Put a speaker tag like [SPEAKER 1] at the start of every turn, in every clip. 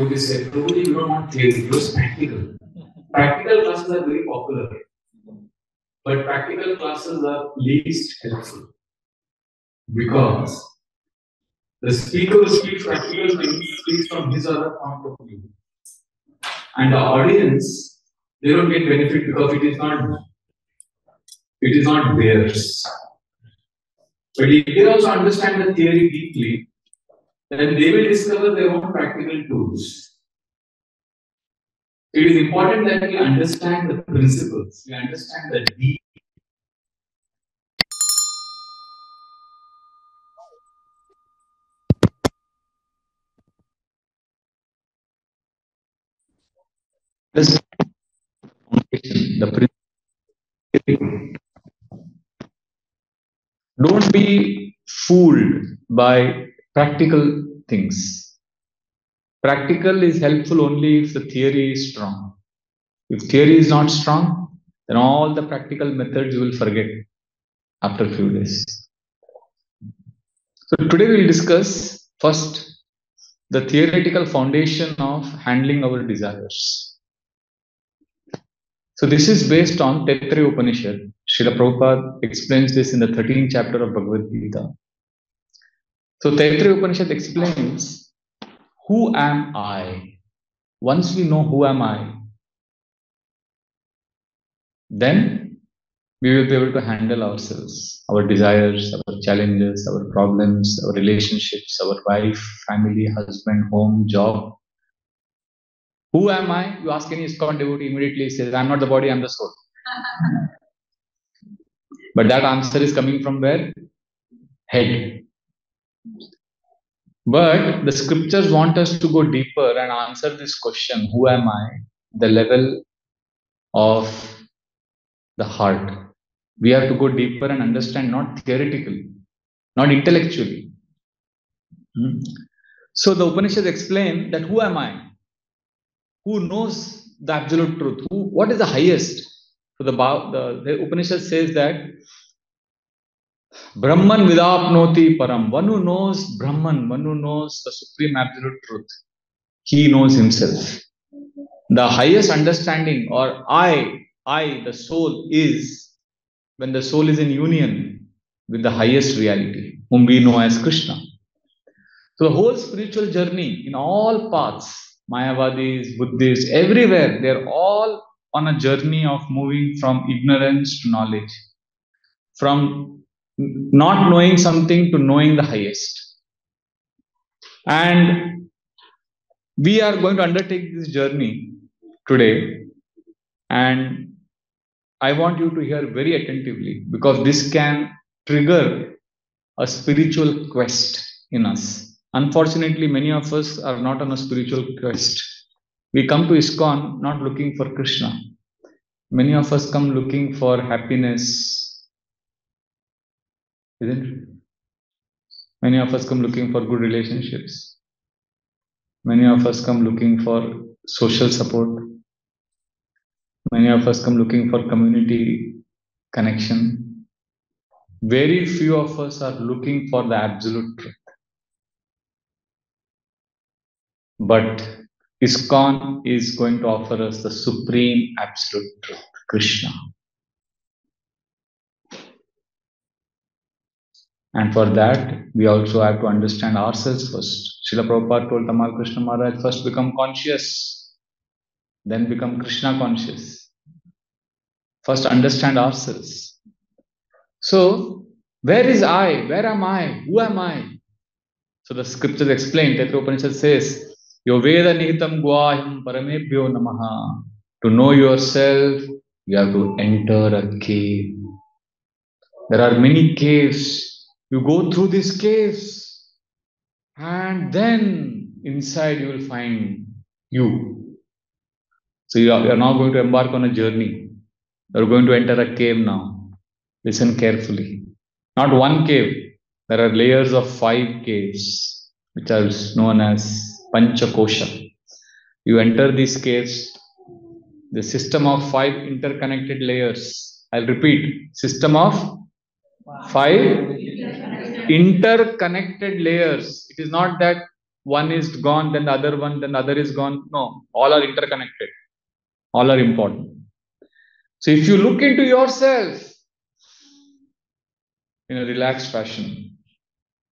[SPEAKER 1] Is said, probably you don't want theory, was practical. Practical classes are very popular, but practical classes are least helpful because the speaker speaks practical things speaks from his other point of view. And the audience, they don't get benefit because it is not it is not theirs. But if they also understand the theory deeply, then they will discover their own practical tools. It is important that we understand the principles, we understand the deep. This the. Don't be fooled by practical things. Practical is helpful only if the theory is strong. If theory is not strong, then all the practical methods you will forget after a few days. So today we will discuss first the theoretical foundation of handling our desires. So this is based on Taittiriya Upanishad. Srila Prabhupada explains this in the 13th chapter of Bhagavad Gita. So Taittiriya Upanishad explains, who am I? Once we know who am I, then we will be able to handle ourselves, our desires, our challenges, our problems, our relationships, our wife, family, husband, home, job. Who am I? You ask any ISKCON devotee, immediately he says, I'm not the body, I'm the soul. but that answer is coming from where? Head. But the scriptures want us to go deeper and answer this question Who am I? The level of the heart. We have to go deeper and understand not theoretically, not intellectually. Hmm. So the Upanishads explain that who am I? Who knows the absolute truth? Who, what is the highest? So the, the, the Upanishad says that Brahman vidapnoti param. One who knows Brahman, one who knows the supreme absolute truth, he knows himself. The highest understanding, or I, I, the soul, is when the soul is in union with the highest reality, whom we know as Krishna. So the whole spiritual journey in all paths, Mayavadis, Buddhists, everywhere, they're all on a journey of moving from ignorance to knowledge, from not knowing something to knowing the highest. And we are going to undertake this journey today. And I want you to hear very attentively because this can trigger a spiritual quest in us. Unfortunately, many of us are not on a spiritual quest. We come to ISKCON not looking for Krishna. Many of us come looking for happiness, isn't it? Many of us come looking for good relationships. Many of us come looking for social support. Many of us come looking for community connection. Very few of us are looking for the absolute truth. But ISKCON is going to offer us the supreme absolute truth, Krishna. And for that, we also have to understand ourselves first. Srila Prabhupada told Tamal Krishna Maharaj, first become conscious, then become Krishna conscious. First understand ourselves. So, where is I? Where am I? Who am I? So the scriptures explain, Taittiriya Upanishad says, Yo Veda Nihitam Guahim Paramebhyo Namaha. To know yourself, you have to enter a cave. There are many caves you go through these caves, and then inside you will find you. So you are, you are now going to embark on a journey. You are going to enter a cave now. Listen carefully. Not one cave. There are layers of five caves, which are known as Panchakosha. You enter these caves, the system of five interconnected layers. I'll repeat system of five interconnected layers. It is not that one is gone, then the other one, then the other is gone. No, all are interconnected. All are important. So if you look into yourself in a relaxed fashion,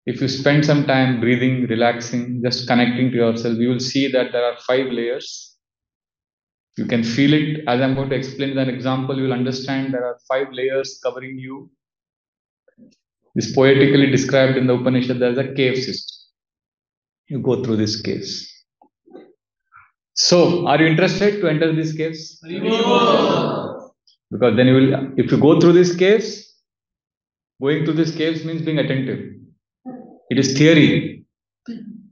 [SPEAKER 1] if you spend some time breathing, relaxing, just connecting to yourself, you will see that there are five layers. You can feel it as I'm going to explain an example. You will understand there are five layers covering you. This poetically described in the Upanishad as a cave system. You go through these caves. So, are you interested to enter these caves? Because then you will, if you go through these caves, going through these caves means being attentive. It is theory.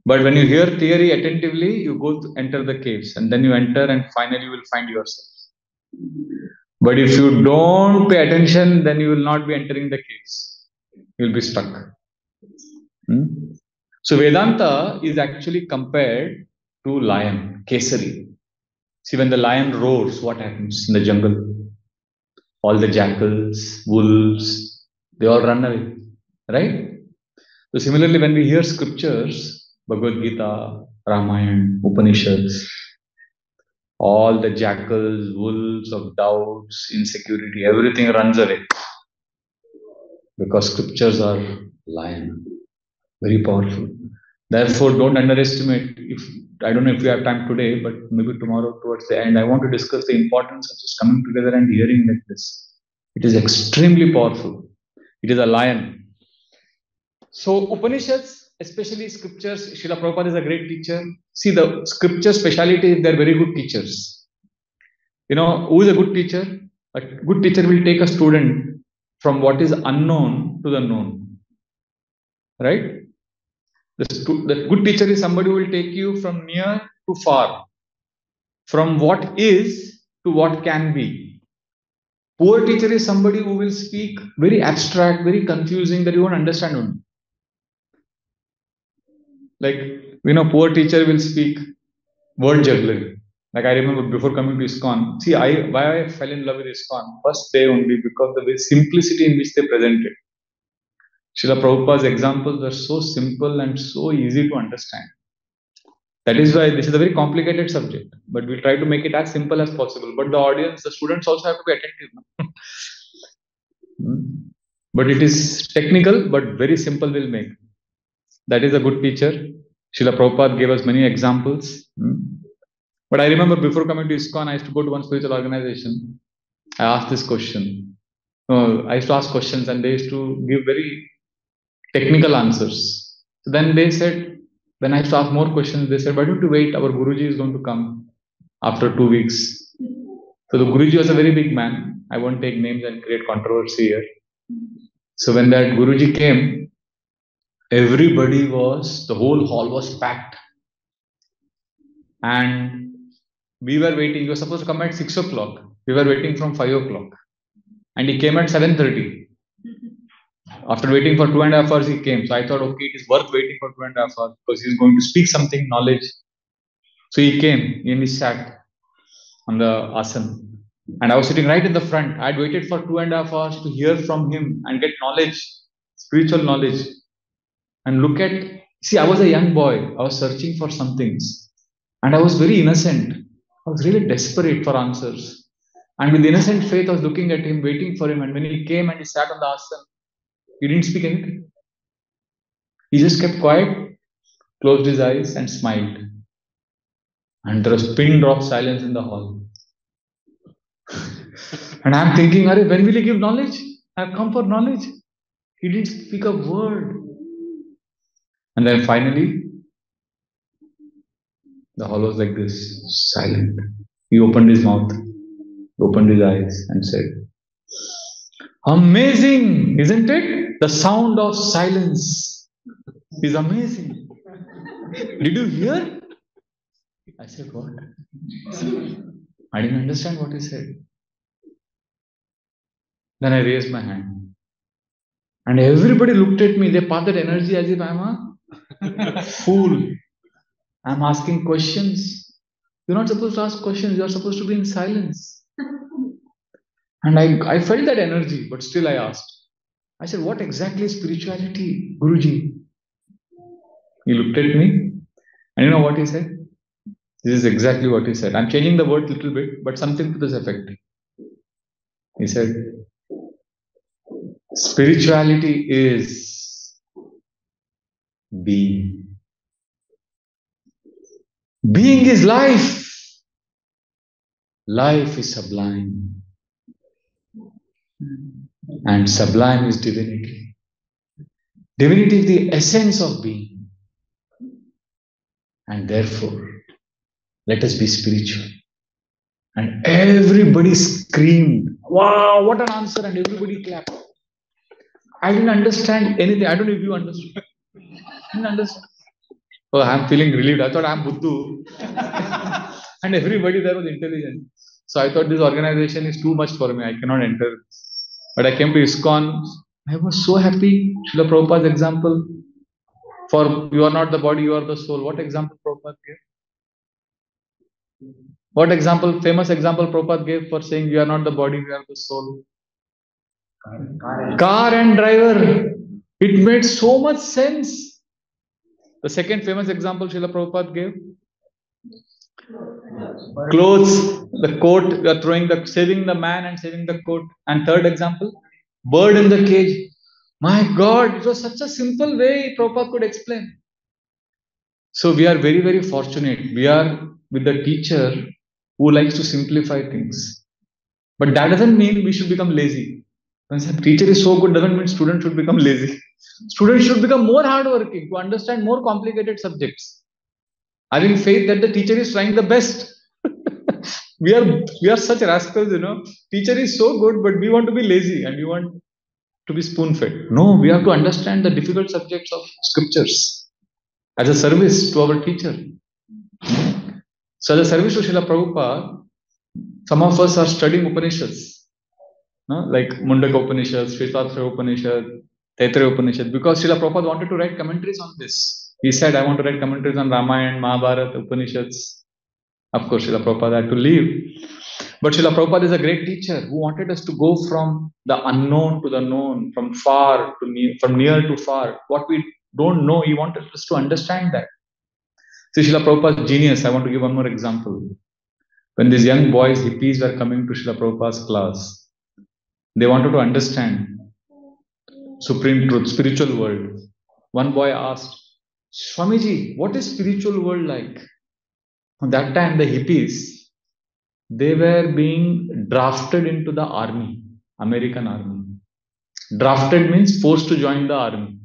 [SPEAKER 1] But when you hear theory attentively, you go to enter the caves and then you enter and finally you will find yourself. But if you don't pay attention, then you will not be entering the caves. You will be stuck. Hmm? So Vedanta is actually compared to lion, Kesari. See, when the lion roars, what happens in the jungle? All the jackals, wolves, they all run away, right? So similarly, when we hear scriptures, Bhagavad Gita, Ramayana, Upanishads, all the jackals, wolves of doubts, insecurity, everything runs away. Because scriptures are lion, very powerful. Therefore, don't underestimate. If I don't know if we have time today, but maybe tomorrow towards the end, I want to discuss the importance of just coming together and hearing like this. It is extremely powerful. It is a lion so Upanishads, especially scriptures, Srila Prabhupada is a great teacher. See, the scripture speciality they're very good teachers. You know, who is a good teacher? A good teacher will take a student from what is unknown to the known. Right? The, the good teacher is somebody who will take you from near to far, from what is to what can be. Poor teacher is somebody who will speak very abstract, very confusing that you won't understand only like you know poor teacher will speak word jugglery like i remember before coming to ISKCON see i why i fell in love with ISKCON first day only because the simplicity in which they presented Srila Prabhupada's examples were so simple and so easy to understand. That is why this is a very complicated subject, but we'll try to make it as simple as possible. But the audience, the students also have to be attentive. But it is technical, but very simple We'll make. That is a good teacher. Srila Prabhupada gave us many examples. But I remember before coming to ISKCON, I used to go to one spiritual organization. I asked this question. Uh, I used to ask questions and they used to give very technical answers. So then they said, when I used to ask more questions, they said, why don't you wait? Our Guruji is going to come after two weeks. So the Guruji was a very big man. I won't take names and create controversy here. So when that Guruji came, everybody was, the whole hall was packed. And we were waiting, he was supposed to come at 6 o'clock. We were waiting from 5 o'clock. And he came at 7.30. After waiting for two and a half hours, he came. So I thought, okay, it is worth waiting for two and a half hours because he's going to speak something, knowledge. So he came and he sat on the asan. And I was sitting right in the front. I had waited for two and a half hours to hear from him and get knowledge, spiritual knowledge and look at see i was a young boy i was searching for some things and i was very innocent i was really desperate for answers. And with innocent faith i was looking at him waiting for him. And when he came and he sat on the asana he didn't speak anything. He just kept quiet closed his eyes and smiled. And there was pin drop silence in the hall. And i'm thinking Are, when will he give knowledge? I've come for knowledge. He didn't speak a word. And then finally, the hollow was like this, silent. He opened his mouth, opened his eyes, and said, Amazing, isn't it? The sound of silence is amazing. Did you hear? I said, What? I didn't understand what he said. Then I raised my hand. And everybody looked at me. They passed that energy as if I'm a Fool. I'm asking questions. You're not supposed to ask questions, you're supposed to be in silence. And I, I felt that energy, but still I asked. I said, What exactly is spirituality, Guruji? He looked at me And you know what he said? This is exactly what he said. I'm changing the word a little bit, but something to this effect. He said, Spirituality is being. Being is life. Life is sublime. And sublime is divinity. Divinity is the essence of being. And therefore, let us be spiritual. And everybody screamed, Wow, what an answer! And everybody clapped. I didn't understand anything. I don't know if you understood. I didn't understand. Oh, I'm feeling relieved. I thought I'm Buddhu. and everybody there was intelligent. So I thought this organization is too much for me. I cannot enter. But I came to ISKCON. I was so happy. Srila Prabhupada's example. For you are not the body, you are the soul. What example Prabhupada gave? What example, famous example Prabhupada gave for saying you are not the body, you are the soul? Car and driver. It made so much sense. The second famous example Srila Prabhupada gave. Clothes, the coat, you are throwing the saving the man and saving the coat. And third example, bird in the cage. My God, it was such a simple way Prabhupada could explain. So we are very, very fortunate. We are with the teacher who likes to simplify things. But that doesn't mean we should become lazy. A teacher is so good, doesn't mean students should become lazy. Students should become more hardworking to understand more complicated subjects. Having faith that the teacher is trying the best. we are we are such rascals, you know. Teacher is so good, but we want to be lazy and we want to be spoon fed. No, we have to understand the difficult subjects of scriptures as a service to our teacher. So, as a service to Srila Prabhupada, some of us are studying Upanishads, no? like Mundaka Upanishad, Shvetashvatara Upanishad, Taittiriya Upanishad, because Srila Prabhupada wanted to write commentaries on this. He said, I want to write commentaries on Ramayana, Mahabharata, Upanishads. Of course, Srila Prabhupada had to leave. But Srila Prabhupada is a great teacher who wanted us to go from the unknown to the known, from far to near, from near to far. What we don't know, he wanted us to understand that. See, Srila Prabhupada's genius, I want to give one more example. When these young boys, hippies, were coming to Srila Prabhupada's class, they wanted to understand supreme truth, spiritual world. One boy asked, Swamiji, what is spiritual world like? At that time, the hippies, they were being drafted into the army, American army. Drafted means forced to join the army.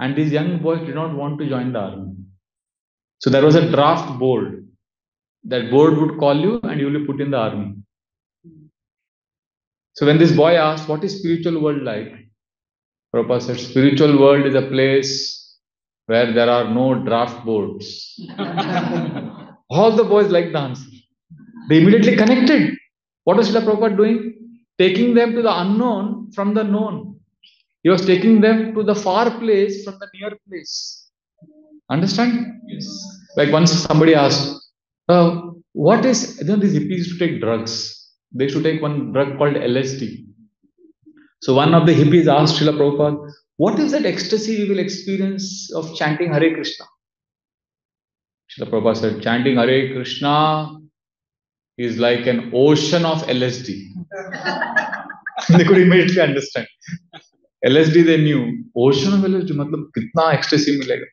[SPEAKER 1] And these young boys did not want to join the army. So there was a draft board. That board would call you and you will be put in the army. So when this boy asked, What is spiritual world like? Prabhupada said, Spiritual world is a place where there are no draft boards. All the boys liked the answer. They immediately connected. What was Srila Prabhupada doing? Taking them to the unknown from the known. He was taking them to the far place from the near place. Understand? Yes. Like once somebody asked, uh, what is, you know, these hippies to take drugs. They should take one drug called LSD. So one of the hippies asked Srila Prabhupada, what is that ecstasy we will experience of chanting Hare Krishna? Srila Prabhupada said, chanting Hare Krishna is like an ocean of LSD. they could immediately understand. LSD they knew. Ocean of LSD, matlab kitna ecstasy milega.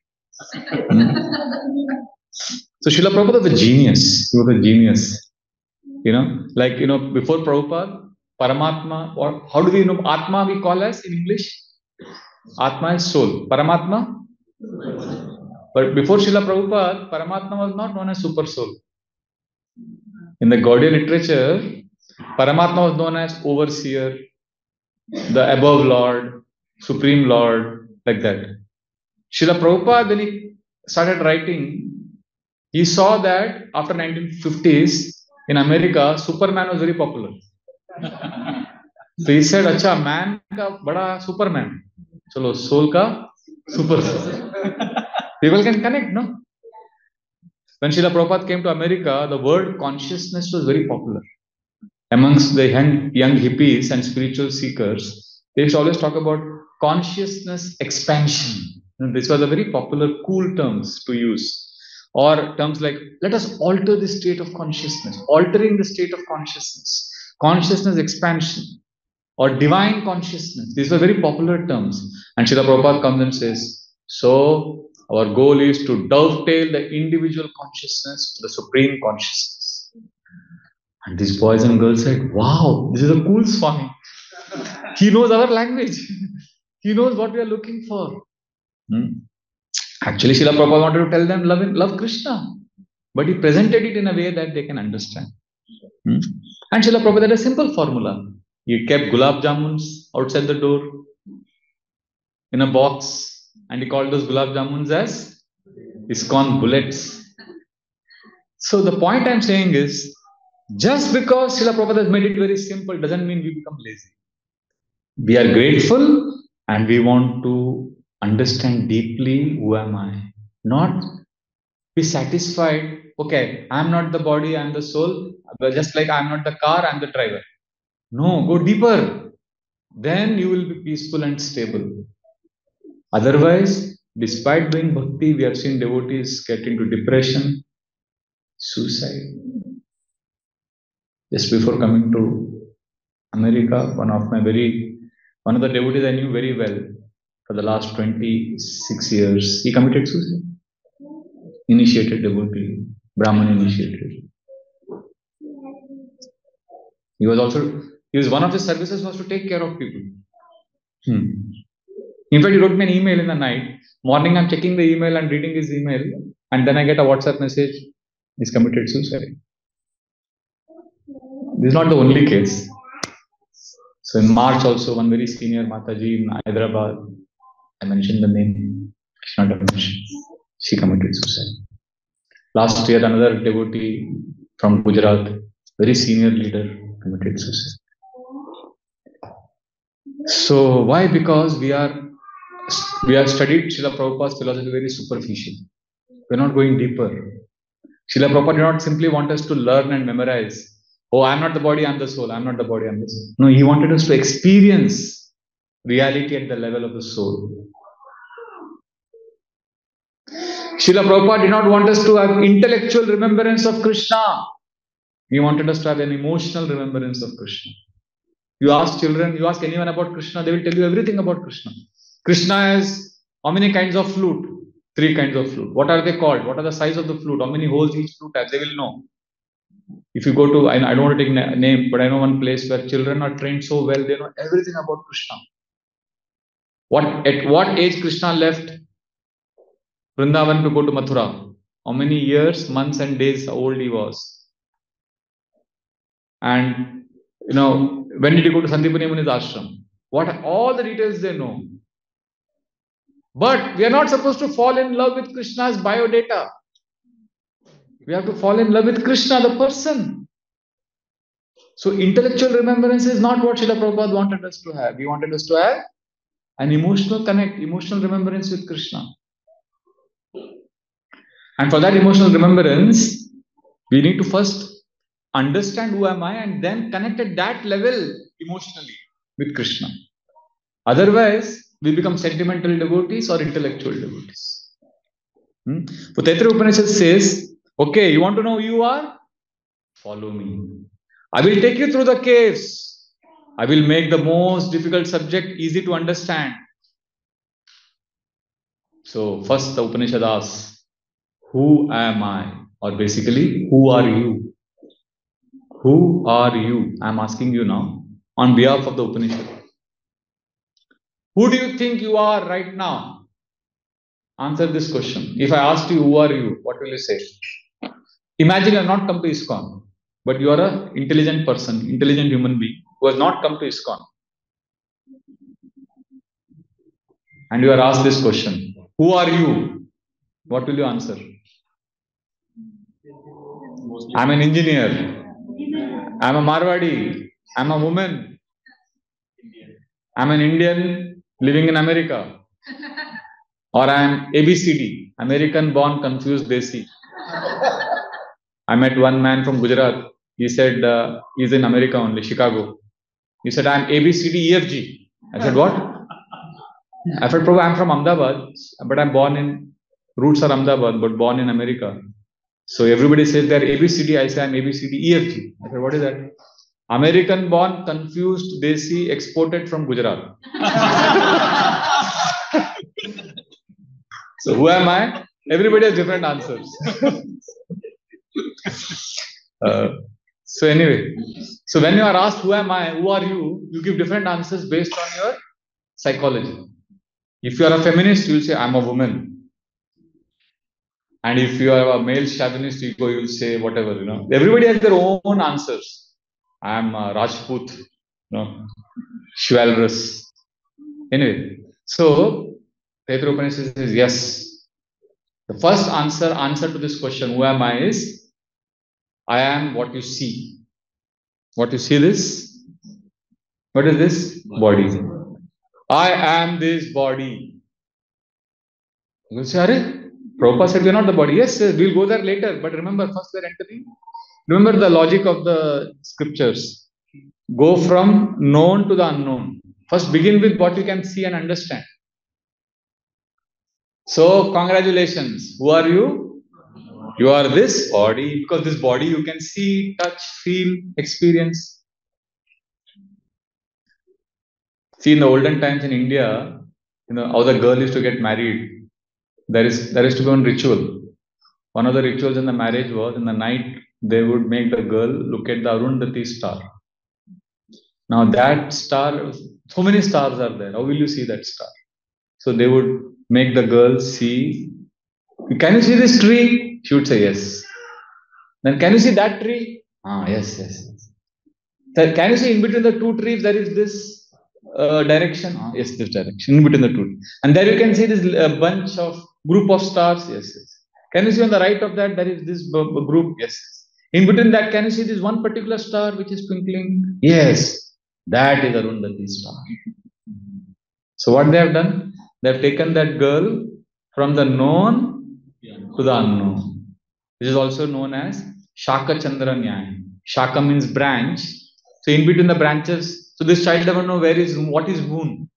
[SPEAKER 1] so Srila Prabhupada was a genius. He was a genius. You know, like, you know, before Prabhupada, Paramatma, or how do we know Atma we call as in English? Atma is soul. Paramatma? But before Srila Prabhupada, Paramatma was not known as super soul. In the Gaudiya literature, Paramatma was known as overseer, the above Lord, supreme Lord, like that. Srila Prabhupada, when he started writing, he saw that after 1950s in America, Superman was very popular. so he said, "Acha, man ka bada Superman, chalo soul ka super. People can connect, no? When Srila Prabhupada came to America, the word consciousness was very popular amongst the young, young hippies and spiritual seekers. They used always talk about consciousness expansion. And this was a very popular, cool terms to use. Or terms like, let us alter the state of consciousness, altering the state of consciousness, consciousness expansion, or divine consciousness. These are very popular terms. And Srila Prabhupada comes and says, so our goal is to dovetail the individual consciousness to the supreme consciousness. And these boys and girls said, wow, this is a cool Swami. He knows our language. he knows what we are looking for. Hmm? Actually, Srila Prabhupada wanted to tell them, love, love Krishna. But he presented it in a way that they can understand. Hmm? And Srila Prabhupada had a simple formula. He kept gulab jamuns outside the door in a box and he called those gulab jamuns as ISKCON bullets. So the point I'm saying is, just because Srila Prabhupada has made it very simple doesn't mean we become lazy. We are grateful and we want to understand deeply who am I. Not be satisfied, okay, I'm not the body, I'm the soul, just like I'm not the car, I'm the driver. No, go deeper. Then you will be peaceful and stable. Otherwise, despite doing bhakti, we have seen devotees get into depression, suicide. Just before coming to America, one of my very, one of the devotees I knew very well for the last 26 years, he committed suicide. Initiated devotee, Brahman initiated. He was also, he was one of his services was to take care of people. Hmm. In fact, he wrote me an email in the night. Morning, I'm checking the email and reading his email, and then I get a WhatsApp message. He's committed suicide. This is not the only case. So in March, also one very senior Mataji in Hyderabad, I mentioned the name Krishna She committed suicide. Last year, another devotee from Gujarat, very senior leader, committed suicide. So why? Because we are we have studied Srila Prabhupada's philosophy very superficial. We're not going deeper. Srila Prabhupada did not simply want us to learn and memorize. Oh, I'm not the body, I'm the soul. I'm not the body, I'm the soul. No, he wanted us to experience reality at the level of the soul. Srila Prabhupada did not want us to have intellectual remembrance of Krishna. He wanted us to have an emotional remembrance of Krishna. You ask children, you ask anyone about Krishna, they will tell you everything about Krishna. Krishna has how many kinds of flute? Three kinds of flute. What are they called? What are the size of the flute? How many holes each flute has? They will know. If you go to, I, don't want to take a name, but I know one place where children are trained so well, they know everything about Krishna. What at what age Krishna left Vrindavan to go to Mathura? How many years, months, and days old he was? And you know, when did he go to Sandipani Muni's ashram? What all the details they know. But we are not supposed to fall in love with Krishna's biodata. We have to fall in love with Krishna, the person. So intellectual remembrance is not what Srila Prabhupada wanted us to have. He wanted us to have an emotional connect, emotional remembrance with Krishna. And for that emotional remembrance, we need to first understand who am I and then connect at that level emotionally with Krishna. Otherwise, we become sentimental devotees or intellectual devotees. Hmm? So Taittiriya Upanishad says, okay, you want to know who you are? Follow me. I will take you through the caves. I will make the most difficult subject easy to understand. So first the Upanishad asks, who am I? Or basically, who are you? Who are you? I'm asking you now on behalf of the Upanishad. Who do you think you are right now? Answer this question. If I asked you, who are you? What will you say? Imagine you have not come to ISKCON, but you are an intelligent person, intelligent human being who has not come to ISKCON. And you are asked this question Who are you? What will you answer? I'm an engineer. I'm a Marwadi. I'm a woman. I'm an Indian living in America. or I am ABCD, American born confused Desi. I met one man from Gujarat. He said uh, he's in America only, Chicago. He said, I'm ABCD EFG. I said, what? I said, probably I'm from Ahmedabad, but I'm born in roots are Ahmedabad, but born in America. So everybody says they're ABCD. I say I'm ABCD EFG. I said, what is that? American born, confused, Desi, exported from Gujarat. so who am I? Everybody has different answers. uh, so anyway, so when you are asked who am I, who are you, you give different answers based on your psychology. If you are a feminist, you will say I'm a woman. And if you are a male chauvinist ego, you will say whatever, you know. Everybody has their own answers. I am a uh, Rajput, you know, chivalrous. Anyway, so Taittiriya Upanishad says yes. The first answer answer to this question, who am I, is I am what you see. What you see this? What is this? Body. I am this body. You say, Are? Prabhupada said, We're not the body. Yes, we'll go there later. But remember, first we're entering. Remember the logic of the scriptures. Go from known to the unknown. First, begin with what you can see and understand. So, congratulations. Who are you? You are this body, because this body you can see, touch, feel, experience. See, in the olden times in India, you know, how the girl used to get married there is there is to be one ritual. One of the rituals in the marriage was in the night they would make the girl look at the Arundhati star. Now that star, so many stars are there. How will you see that star? So they would make the girl see. Can you see this tree? She would say yes. Then can you see that tree? Ah yes yes. Can you see in between the two trees there is this uh, direction? Ah, yes, this direction in between the two. And there you can see this uh, bunch of Group of stars? Yes, yes. Can you see on the right of that, there is this group? Yes. In between that, can you see this one particular star which is twinkling? Yes. That is Arundhati star. So what they have done? They have taken that girl from the known to the unknown. This is also known as Shaka Chandra Nyaya. Shaka means branch. So in between the branches, so this child doesn't know where is what is moon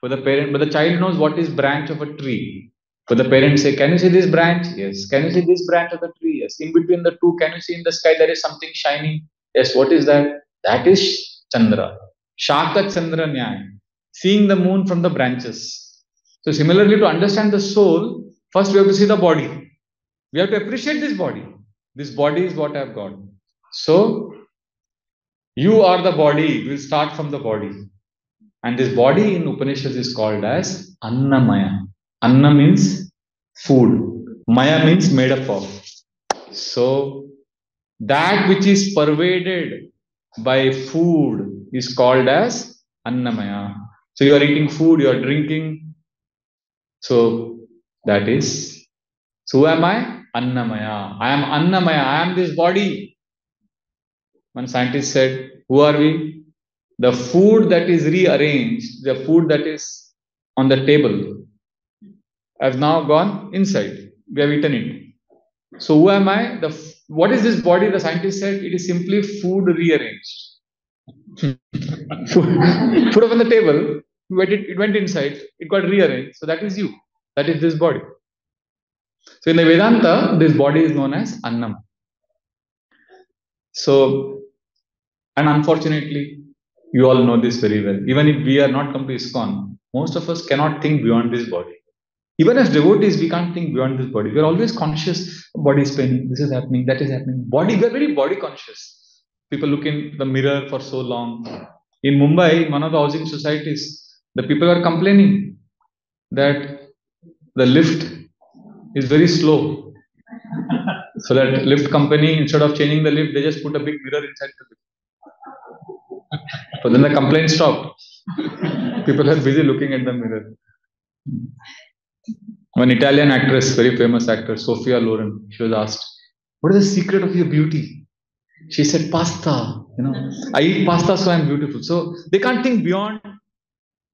[SPEAKER 1] for the parent, but the child knows what is branch of a tree. For the parents say, Can you see this branch? Yes. Can you see this branch of the tree? Yes. In between the two, can you see in the sky there is something shining? Yes. What is that? That is Chandra. Shaka Chandra Nyaya. Seeing the moon from the branches. So, similarly, to understand the soul, first we have to see the body. We have to appreciate this body. This body is what I have got. So, you are the body. We'll start from the body. And this body in Upanishads is called as Annamaya. Anna means food. Maya means made up of. So that which is pervaded by food is called as Annamaya. So you are eating food, you are drinking. So that is. So who am I? Annamaya. I am Annamaya. I am this body. One scientist said, Who are we? The food that is rearranged, the food that is on the table, has now gone inside. We have eaten it. So who am I? The what is this body? The scientist said it is simply food rearranged. food, food on the table. It, it went inside. It got rearranged. So that is you. That is this body. So in the Vedanta, this body is known as Annam. So, and unfortunately, you all know this very well. Even if we are not come to most of us cannot think beyond this body. Even as devotees, we can't think beyond this body. We're always conscious, body is paining, this is happening, that is happening. Body, we're very body conscious. People look in the mirror for so long. In Mumbai, one of the housing societies, the people are complaining that the lift is very slow. so that lift company, instead of changing the lift, they just put a big mirror inside the lift. but then the complaint stopped. People are busy looking at the mirror. One Italian actress, very famous actress, Sophia Loren, she was asked, What is the secret of your beauty? She said, Pasta. You know, I eat pasta, so I'm beautiful. So they can't think beyond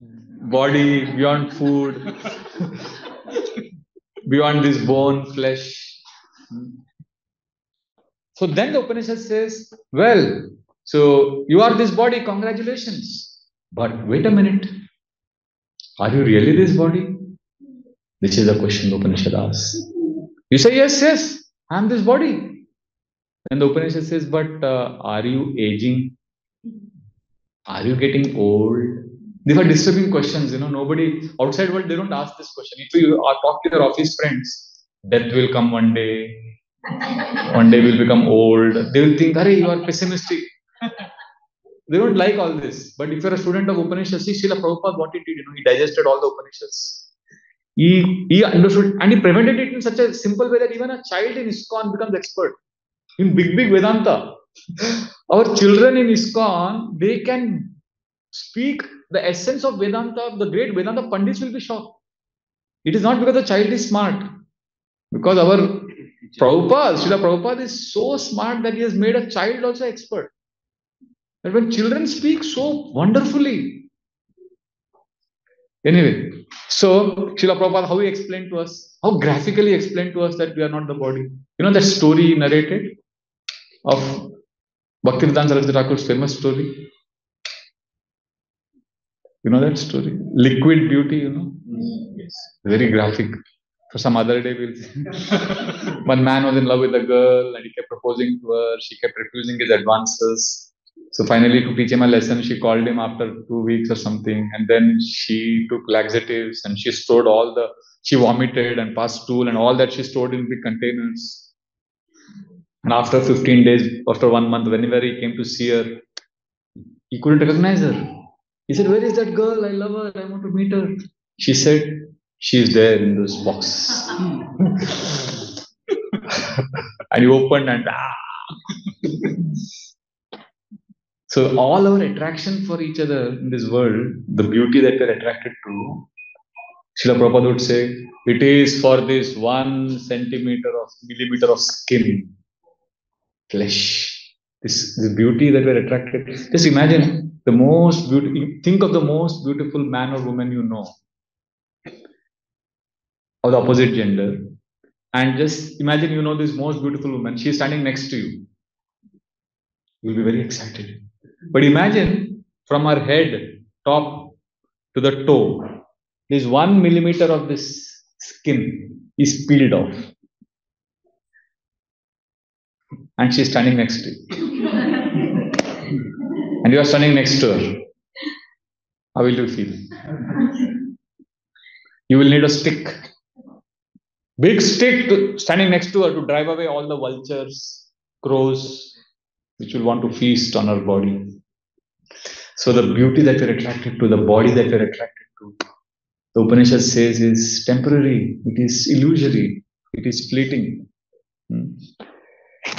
[SPEAKER 1] body, beyond food, beyond this bone, flesh. Hmm. So then the Upanishad says, Well, so you are this body, congratulations. But wait a minute. Are you really this body? This is the question the Upanishad asks. You say, Yes, yes, I am this body. And the Upanishad says, But uh, are you aging? Are you getting old? These are disturbing questions. You know, nobody outside world they don't ask this question. If you are talk to your office friends, death will come one day. One day we'll become old. They will think, Hurry, you are pessimistic. they don't like all this. But if you're a student of Upanishads, see Srila Prabhupada, what he did, you know, he digested all the Upanishads. He, he understood and he prevented it in such a simple way that even a child in ISKCON becomes expert in big, big Vedanta. Our children in ISKCON, they can speak the essence of Vedanta, the great Vedanta Pandits will be shocked. It is not because the child is smart, because our Prabhupada, Srila Prabhupada is so smart that he has made a child also expert. And when children speak so wonderfully. Anyway, so Srila Prabhupada, how he explained to us, how graphically explained to us that we are not the body. You know that story narrated of Bhaktisiddhanta Saraswati Thakur's famous story? You know that story? Liquid beauty, you know? Mm, yes. Very graphic. For some other day, we'll see. One man was in love with a girl and he kept proposing to her. She kept refusing his advances. So finally, to teach him a lesson, she called him after two weeks or something. And then she took laxatives and she stored all the, she vomited and passed stool and all that she stored in big containers. And after 15 days, after one month, whenever he came to see her, he couldn't recognize her. He said, Where is that girl? I love her. I want to meet her. She said, She is there in this box. and he opened and ah. so all our attraction for each other in this world, the beauty that we're attracted to, Srila Prabhupada would say, it is for this one centimeter of millimeter of skin, flesh. This, this beauty that we're attracted. Just imagine the most beautiful, think of the most beautiful man or woman you know of the opposite gender. And just imagine you know this most beautiful woman, she's standing next to you. You'll be very excited. But imagine from her head, top to the toe, this one millimeter of this skin is peeled off. And she's standing next to you. and you are standing next to her. How will you feel? You will need a stick. Big stick to, standing next to her to drive away all the vultures, crows, which will want to feast on our body. So the beauty that we're attracted to, the body that we're attracted to, the Upanishad says is temporary, it is illusory, it is fleeting. Hmm.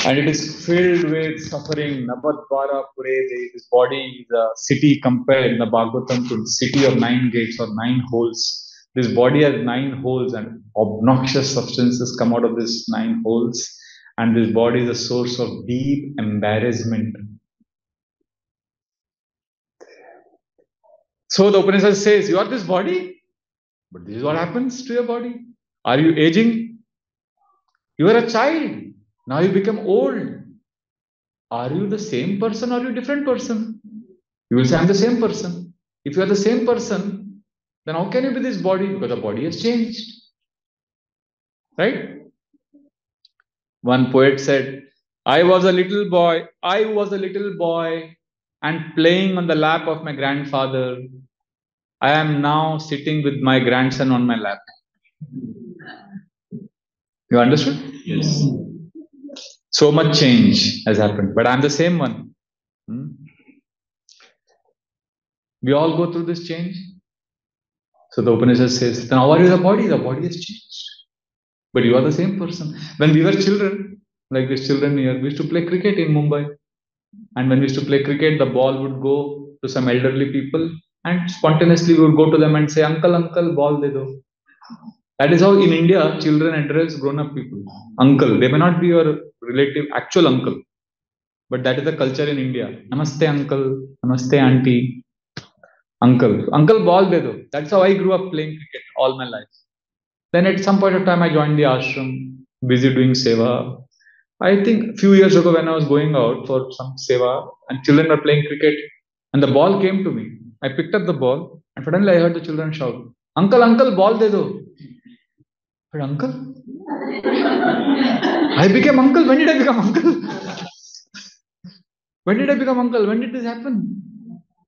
[SPEAKER 1] And it is filled with suffering. Nabadvara Purede. This body is a city compared in the Bhagavatam to the city of nine gates or nine holes. This body has nine holes and obnoxious substances come out of these nine holes. And this body is a source of deep embarrassment. So the Upanishad says, You are this body, but this is what happens to your body. Are you aging? You are a child. Now you become old. Are you the same person or are you different person? You will say, I'm the same person. If you are the same person, then how can you be this body? Because the body has changed. Right? One poet said, I was a little boy, I was a little boy and playing on the lap of my grandfather. I am now sitting with my grandson on my lap. You understood?
[SPEAKER 2] Yes.
[SPEAKER 1] So much change has happened, but I'm the same one. Hmm? We all go through this change. So the Upanishad says, then how are you the body? The body has changed. But you are the same person. When we were children, like these children here, we used to play cricket in Mumbai. And when we used to play cricket, the ball would go to some elderly people and spontaneously we would go to them and say, Uncle, Uncle, ball de do. That is how in India children address grown up people. Uncle. They may not be your relative, actual uncle. But that is the culture in India. Namaste, uncle. Namaste, auntie. Uncle. Uncle ball de do. That's how I grew up playing cricket all my life. Then at some point of time, I joined the ashram, busy doing seva. I think a few years ago when I was going out for some seva and children were playing cricket and the ball came to me. I picked up the ball and suddenly I heard the children shout, Uncle, uncle, ball de do. But uncle? I became uncle. When did I become uncle? when did I become uncle? When did this happen?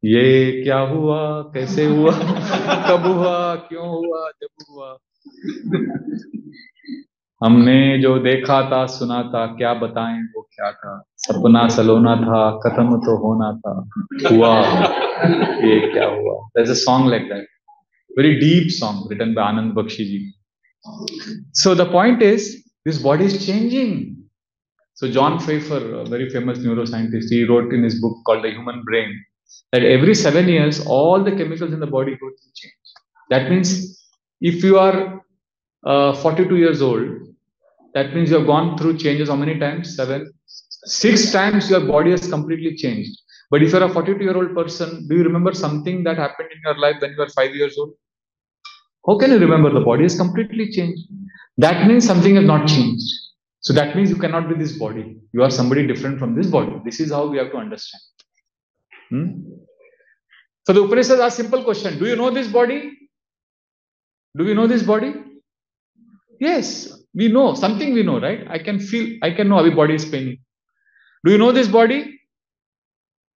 [SPEAKER 1] ये क्या हुआ कैसे हुआ कब हुआ क्यों हुआ जब हुआ हमने जो देखा था, सुना था, क्या बताएँ, वो क्या था? सपना सलोना था खत्म तो होना था। हुआ, ये क्या हुआ? That's a song like that very deep song written by Anand Bakshi ji so the point is this body is changing so John Pfeiffer very famous neuroscientist he wrote in his book called the human brain that every seven years all the chemicals in the body go to change that means if you are uh, 42 years old that means you have gone through changes how many times? Seven. Six times your body has completely changed. But if you're a 42 year old person, do you remember something that happened in your life when you were five years old? How can you remember? The body has completely changed. That means something has not changed. So that means you cannot be this body. You are somebody different from this body. This is how we have to understand. Hmm? So the Upanishads ask simple question. Do you know this body? Do we know this body? Yes, we know something we know, right? I can feel, I can know our body is paining. Do you know this body?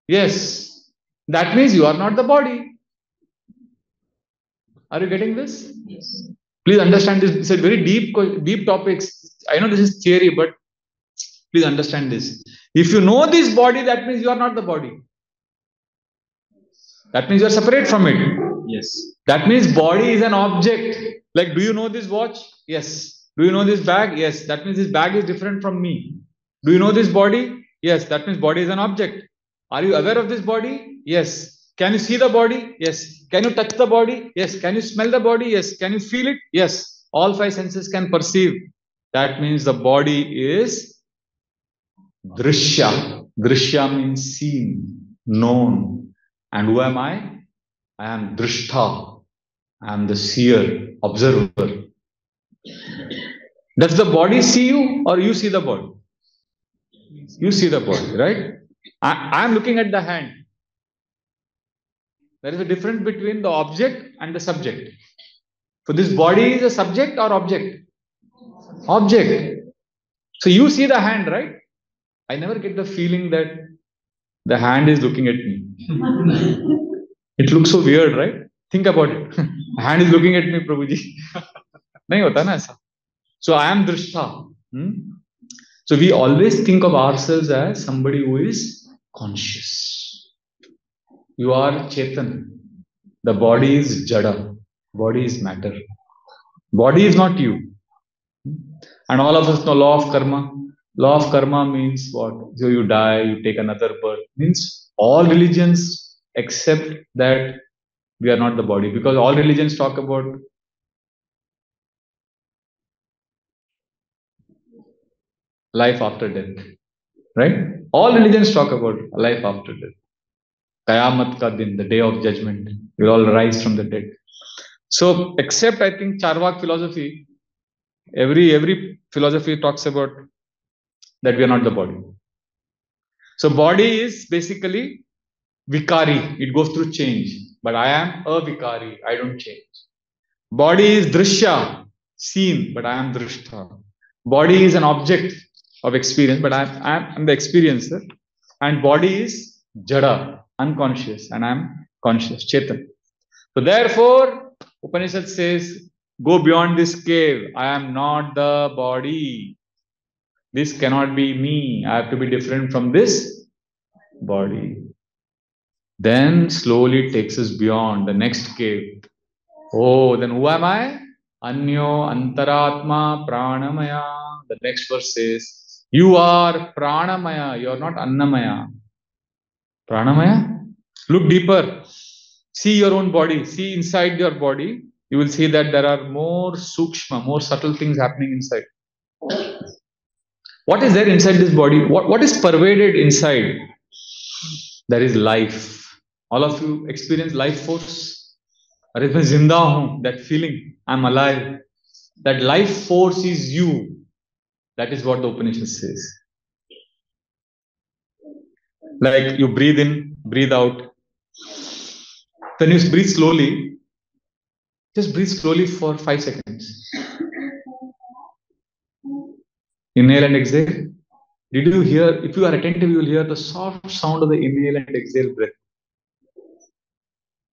[SPEAKER 1] Yes. That means you are not the body. Are you getting this?
[SPEAKER 2] Yes.
[SPEAKER 1] Please understand this. It's a very deep, deep topics. I know this is theory, but please understand this. If you know this body, that means you are not the body. That means you are separate from it.
[SPEAKER 2] Yes.
[SPEAKER 1] That means body is an object. Like, do you know this watch? Yes. Do you know this bag? Yes. That means this bag is different from me. Do you know this body? Yes. That means body is an object. Are you aware of this body? Yes. Can you see the body? Yes. Can you touch the body? Yes. Can you smell the body? Yes. Can you feel it? Yes. All five senses can perceive. That means the body is drishya. Drishya means seen, known. And who am I? I am drishta. I am the seer, observer. Does the body see you or you see the body? You see the body, right? I am looking at the hand. There is a difference between the object and the subject. So this body is a subject or object? Object. So you see the hand, right? I never get the feeling that the hand is looking at me. it looks so weird, right? Think about it. hand is looking at me, Prabhuji. नहीं होता ना ऐसा so i am drishta hmm? so we always think of ourselves as somebody who is conscious you are chetan the body is jada body is matter body is not you and all of us know law of karma law of karma means what so you die you take another birth means all religions accept that we are not the body because all religions talk about life after death. Right? All religions talk about life after death. Qayamat ka din, the day of judgment. We'll all rise from the dead. So, except I think Charvak philosophy, every every philosophy talks about that we are not the body. So, body is basically vikari, it goes through change. But I am avikari, I don't change. Body is drishya, seen, but I am drishta. Body is an object, of experience, but I'm, I'm, I'm the experiencer. And body is jada, unconscious, and I'm conscious, chetan. So therefore, Upanishad says, go beyond this cave. I am not the body. This cannot be me. I have to be different from this body. Then slowly it takes us beyond the next cave. Oh, then who am I? Anyo Antaratma Pranamaya. The next verse says, you are pranamaya, you are not annamaya. Pranamaya? Look deeper. See your own body. See inside your body. You will see that there are more sukshma, more subtle things happening inside. What is there inside this body? What, what is pervaded inside? There is life. All of you experience life force. That feeling, I'm alive. That life force is you. That is what the Upanishad says. Like you breathe in, breathe out. Then you breathe slowly. Just breathe slowly for five seconds. Inhale and exhale. Did you hear? If you are attentive, you will hear the soft sound of the inhale and exhale breath.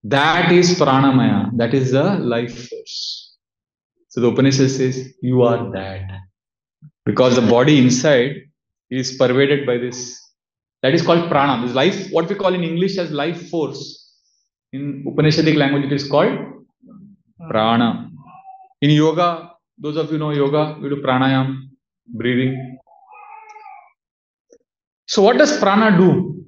[SPEAKER 1] That is pranamaya. That is the life force. So the Upanishad says, You are that. Because the body inside is pervaded by this. That is called prana. This life, what we call in English as life force. In Upanishadic language, it is called prana. In yoga, those of you know yoga, we do pranayam, breathing. So, what does prana do?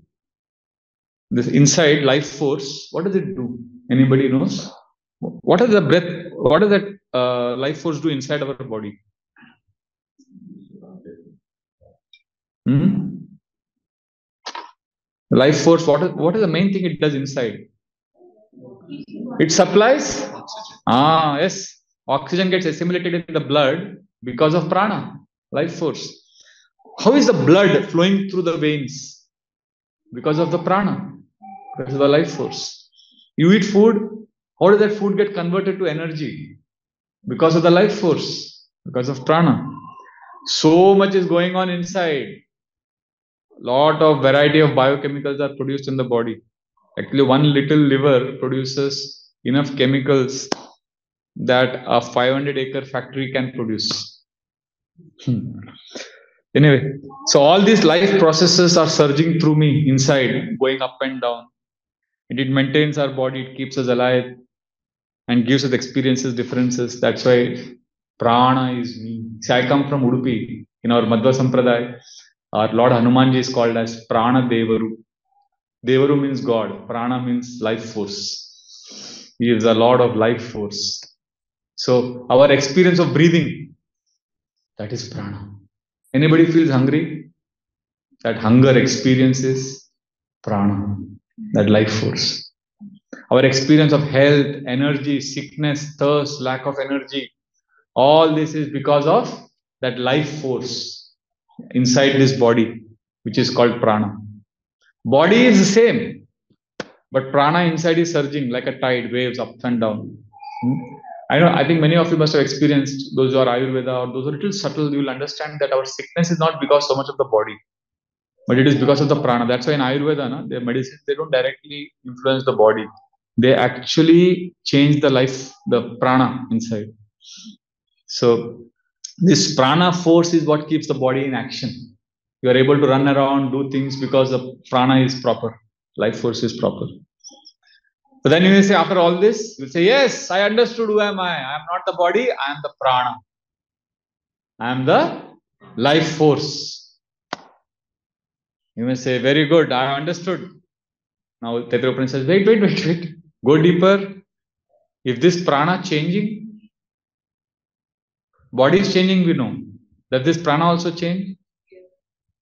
[SPEAKER 1] This inside life force, what does it do? Anybody knows? What does the breath? What does that uh, life force do inside our body? Hmm? Life force. What is what is the main thing it does inside? It supplies. Ah, yes. Oxygen gets assimilated in the blood because of prana, life force. How is the blood flowing through the veins? Because of the prana, because of the life force. You eat food, how does that food get converted to energy? Because of the life force, because of prana. So much is going on inside. Lot of variety of biochemicals are produced in the body. Actually, one little liver produces enough chemicals that a 500 acre factory can produce. Hmm. Anyway, so all these life processes are surging through me inside, going up and down. And it maintains our body, it keeps us alive and gives us experiences, differences. That's why prana is me. See, I come from Udupi. In our Madhva Sampradaya, our Lord Hanumanji is called as Prana Devaru. Devaru means God, Prana means life force. He is the Lord of life force. So our experience of breathing, that is prana. Anybody feels hungry? That hunger experiences prana, that life force. Our experience of health, energy, sickness, thirst, lack of energy, all this is because of that life force inside this body, which is called prana. Body is the same, but prana inside is surging like a tide, waves up and down. Hmm? I know, I think many of you must have experienced those who are Ayurveda or those who are little subtle, you will understand that our sickness is not because so much of the body, but it is because of the prana. That's why in Ayurveda, na, their medicines, they don't directly influence the body. They actually change the life, the prana inside. So this prana force is what keeps the body in action. You are able to run around, do things because the prana is proper, life force is proper. But then you will say, after all this, you will say, Yes, I understood who am I. I am not the body, I am the prana. I am the life force. You may say, Very good, I understood. Now Taittiriya says, Wait, wait, wait, wait. Go deeper. If this prana changing, body is changing, we know. Does this prana also change?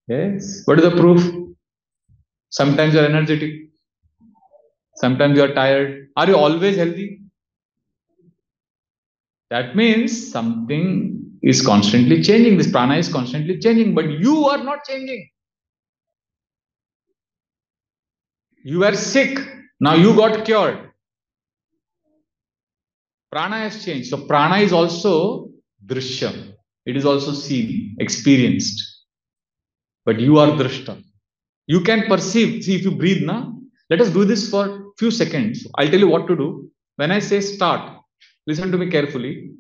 [SPEAKER 1] Yes. What is the proof? Sometimes you are energetic, Sometimes you are tired. Are you always healthy? That means something is constantly changing. This prana is constantly changing, but you are not changing. You were sick. Now you got cured. Prana has changed. So prana is also drishya. It is also seen, experienced. But you are drishta. You can perceive. See, if you breathe now, let us do this for few seconds. I'll tell you what to do. When I say start, listen to me carefully.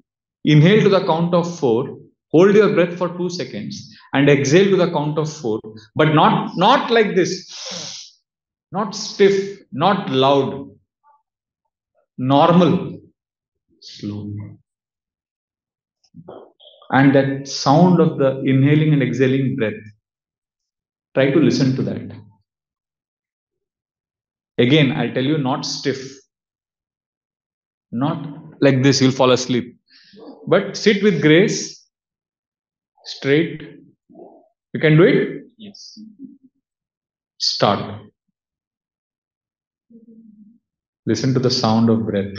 [SPEAKER 1] Inhale to the count of four, hold your breath for two seconds, and exhale to the count of four, but not, not like this. Not stiff, not loud. Normal. Slow. And that sound of the inhaling and exhaling breath. Try to listen to that. Again, I'll tell you, not stiff. Not like this, you'll fall asleep. But sit with grace, straight. You can do it? Yes. Start. Listen to the sound of breath.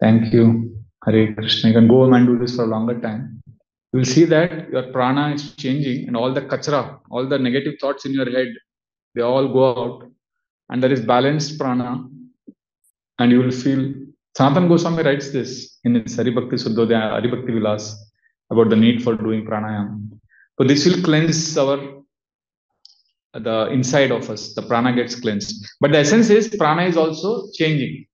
[SPEAKER 1] Thank you. Hare Krishna. You can go and do this for a longer time. you will see that your prana is changing and all the kachra, all the negative thoughts in your head, they all go out and there is balanced prana and you will feel Sanatan Goswami writes this in his Haribhakti Sudhodaya, Haribhakti Vilas about the need for doing pranayama. But this will cleanse our the inside of us. The prana gets cleansed. But the essence is prana is also changing.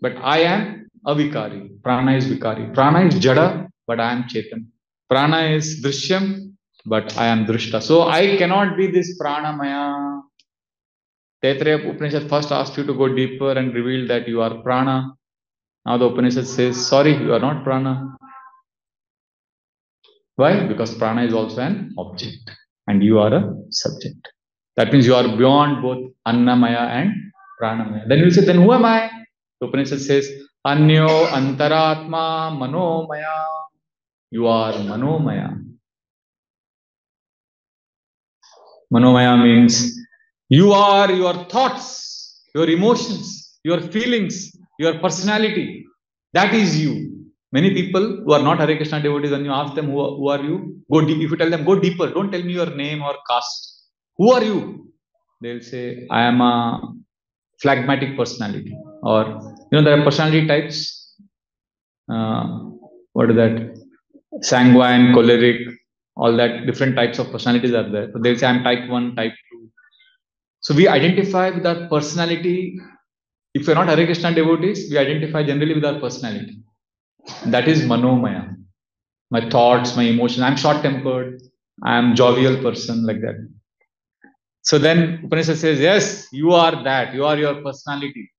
[SPEAKER 1] But I am avikari. Prana is vikari. Prana is jada, but I am chetan. Prana is drishyam, but I am drishta. So I cannot be this prana maya. Taittiriya Upanishad first asked you to go deeper and reveal that you are prana. Now the Upanishad says, sorry, you are not prana. Why? Because prana is also an object and you are a subject. That means you are beyond both Annamaya and Pranamaya. Then you say, then who am I? The Upanishad says, Anyo Antaratma Manomaya. You are Manomaya. Manomaya means you are your thoughts, your emotions, your feelings, your personality. That is you. Many people who are not Hare Krishna devotees, and you ask them, who, who are you? Go deep. If you tell them, go deeper, don't tell me your name or caste. Who are you? They'll say, I am a phlegmatic personality. Or, you know, there are personality types. Uh, what is that? Sanguine, choleric, all that different types of personalities are there. So they'll say, I'm type 1, type 2. So we identify with our personality. If we're not Hare Krishna devotees, we identify generally with our personality. That is manomaya. My thoughts, my emotions. I'm short tempered. I'm jovial person like that. So then Upanishad says, yes, you are that. You are your personality.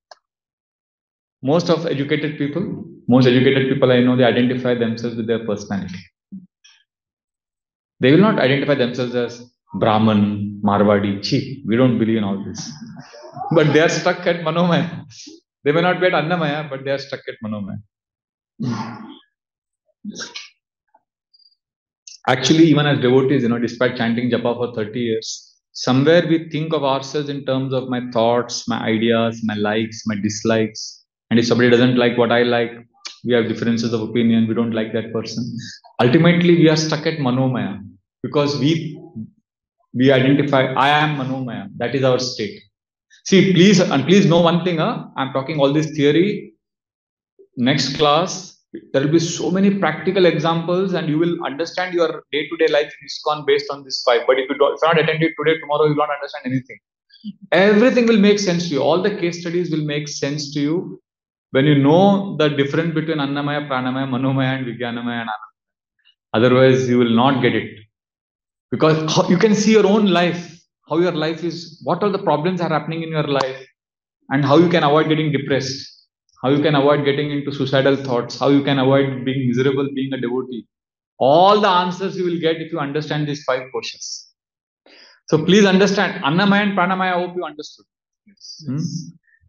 [SPEAKER 1] Most of educated people, most educated people I know, they identify themselves with their personality. They will not identify themselves as Brahman, Marwadi, Chi. We don't believe in all this. But they are stuck at Manomaya. They may not be at Annamaya, but they are stuck at Manomaya. Actually, even as devotees, you know, despite chanting japa for 30 years, somewhere we think of ourselves in terms of my thoughts, my ideas, my likes, my dislikes. And if somebody doesn't like what I like, we have differences of opinion, we don't like that person. Ultimately, we are stuck at Manomaya because we we identify I am Manomaya. That is our state. See, please and please know one thing, huh? I'm talking all this theory. Next class, there will be so many practical examples and you will understand your day-to-day life in ISKCON based on this five. But if you don't, if you're not attending today, tomorrow you will not understand anything. Everything will make sense to you. All the case studies will make sense to you when you know the difference between Annamaya, Pranamaya, Manomaya and Vijnanamaya and Anandamaya. Otherwise, you will not get it. Because you can see your own life, how your life is, what all the problems are happening in your life and how you can avoid getting depressed how you can avoid getting into suicidal thoughts, how you can avoid being miserable being a devotee. All the answers you will get if you understand these five questions. So please understand Annamaya and Pranamaya. I hope you understood. Yes. Hmm?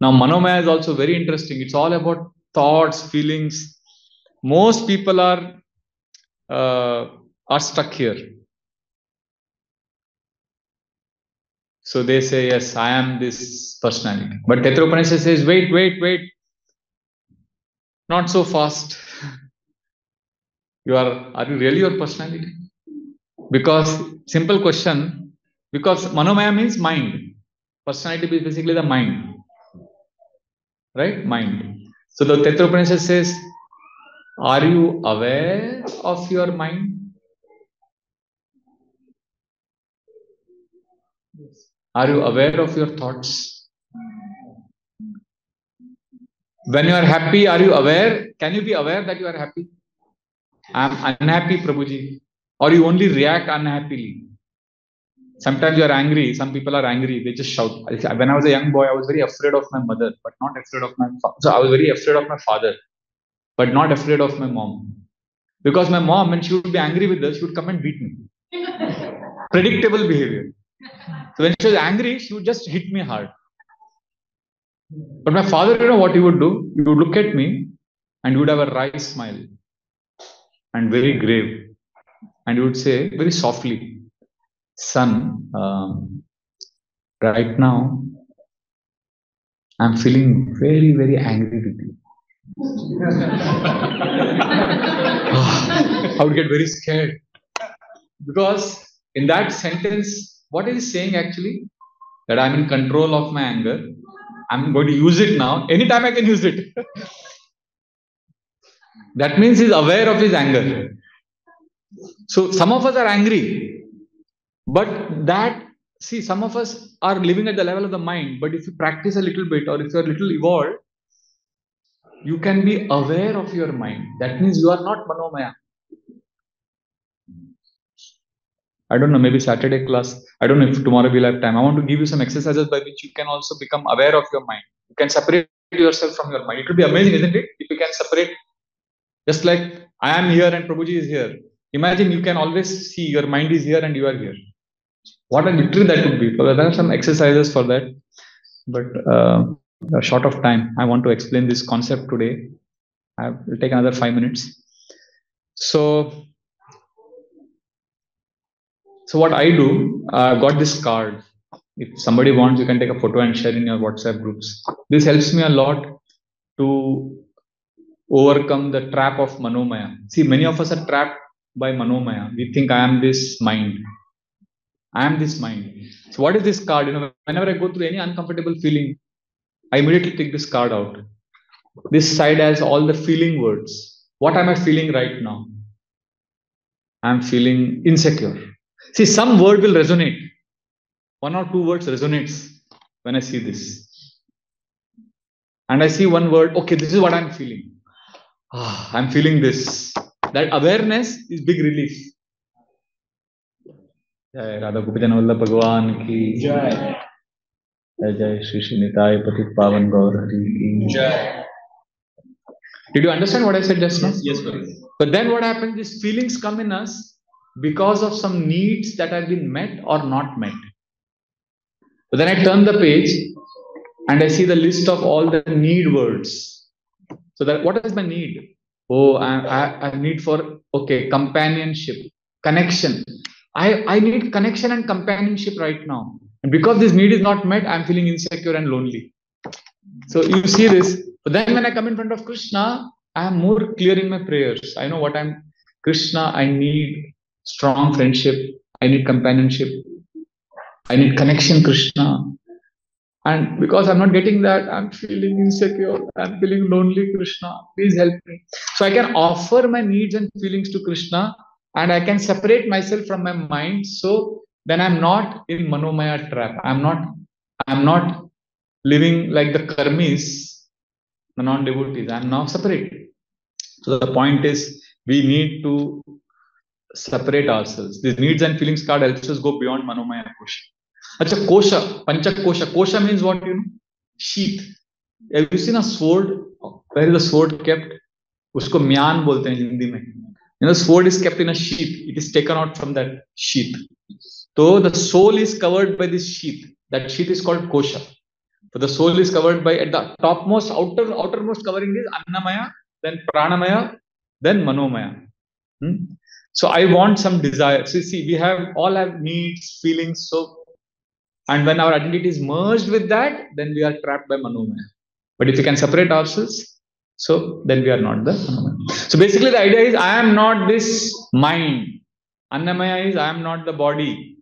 [SPEAKER 1] Now Manomaya is also very interesting. It's all about thoughts, feelings. Most people are uh, are stuck here. So they say, yes, I am this personality. But Taittiriya Upanishad says, wait, wait, wait. Not so fast. You are, are you really your personality? Because, simple question, because Manomaya means mind. Personality is basically the mind. Right? Mind. So the Taittiriya Upanishad says, are you aware of your mind? Are you aware of your thoughts? When you are happy, are you aware? Can you be aware that you are happy? I'm unhappy, Prabhuji. Or you only react unhappily. Sometimes you are angry. Some people are angry. They just shout. When I was a young boy, I was very afraid of my mother, but not afraid of my father. So I was very afraid of my father, but not afraid of my mom. Because my mom, when she would be angry with us, she would come and beat me. Predictable behavior. So when she was angry, she would just hit me hard. But my father, you know what he would do? He would look at me and he would have a wry smile and very grave. And he would say very softly, Son, um, right now, I'm feeling very, very angry with you. I would get very scared. Because in that sentence, what is he saying actually? That I'm in control of my anger. I'm going to use it now. Anytime I can use it. that means he's aware of his anger. So some of us are angry, but that see, some of us are living at the level of the mind. But if you practice a little bit, or if you're a little evolved, you can be aware of your mind. That means you are not manomaya. I don't know, maybe Saturday class. I don't know if tomorrow we'll have time. I want to give you some exercises by which you can also become aware of your mind. You can separate yourself from your mind. It will be amazing, isn't it? If you can separate, just like I am here and Prabhuji is here. Imagine you can always see your mind is here and you are here. What a victory that would be. There are some exercises for that. But uh, short of time, I want to explain this concept today. I will take another five minutes. So, so what I do, I uh, got this card. If somebody wants, you can take a photo and share in your WhatsApp groups. This helps me a lot to overcome the trap of manomaya. See, many of us are trapped by manomaya. We think I am this mind. I am this mind. So what is this card? You know, whenever I go through any uncomfortable feeling, I immediately take this card out. This side has all the feeling words. What am I feeling right now? I'm feeling insecure. See, some word will resonate. One or two words resonates when I see this. And I see one word, okay, this is what I'm feeling. Ah, I'm feeling this that awareness is big relief जय राधा गोपीजन वल्लभ भगवान की जय जय जय श्री श्री निताय पतित पावन गौर हरि की जय Did you understand what I said just now?
[SPEAKER 2] Yes, yes.
[SPEAKER 1] But then what happens? These feelings come in us because of some needs that have been met or not met. But then I turn the page and I see the list of all the need words. So that what is my need? oh I, I, I need for okay companionship connection I, I need connection and companionship right now. And because this need is not met i'm feeling insecure and lonely. So you see this. But then when i come in front of krishna i am more clear in my prayers. I know what i'm krishna i need strong friendship. I need companionship. I need connection krishna. And because I'm not getting that, I'm feeling insecure. I'm feeling lonely, Krishna. Please help me. So I can offer my needs and feelings to Krishna and I can separate myself from my mind. So then I'm not in Manomaya trap. I'm not, I'm not living like the karmis, the non-devotees. I'm now separate. So the point is we need to separate ourselves. These needs and feelings card helps us go beyond Manomaya push. अच्छा कोशा पंचकोशा कोशा means what you know sheath have you seen a sword where is the sword kept उसको म्यान बोलते हैं हिंदी में you know sword is kept in a sheath. It is taken out from that sheath. So the soul is covered by this sheath. That sheath is called kosha. So the soul is covered by at the topmost outer outermost covering is annamaya then pranamaya then manomaya. Hmm? so i want some desire. So see we have all have needs feelings so and when our identity is merged with that, then we are trapped by Manomaya. But if we can separate ourselves, so then we are not the. So basically, the idea is I am not this mind. Annamaya is I am not the body.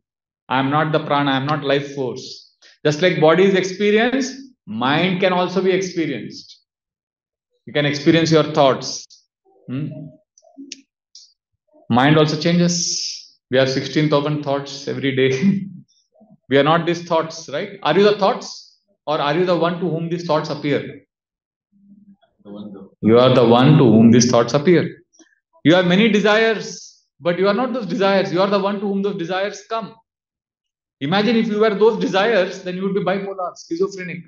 [SPEAKER 1] I am not the prana. I am not life force. Just like body is experienced, mind can also be experienced. You can experience your thoughts. Hmm? Mind also changes. We have 16,000 thoughts every day. We are not these thoughts, right? Are you the thoughts or are you the one to whom these thoughts appear? You are the one to whom these thoughts appear. You have many desires, but you are not those desires. You are the one to whom those desires come. Imagine if you were those desires, then you would be bipolar, schizophrenic.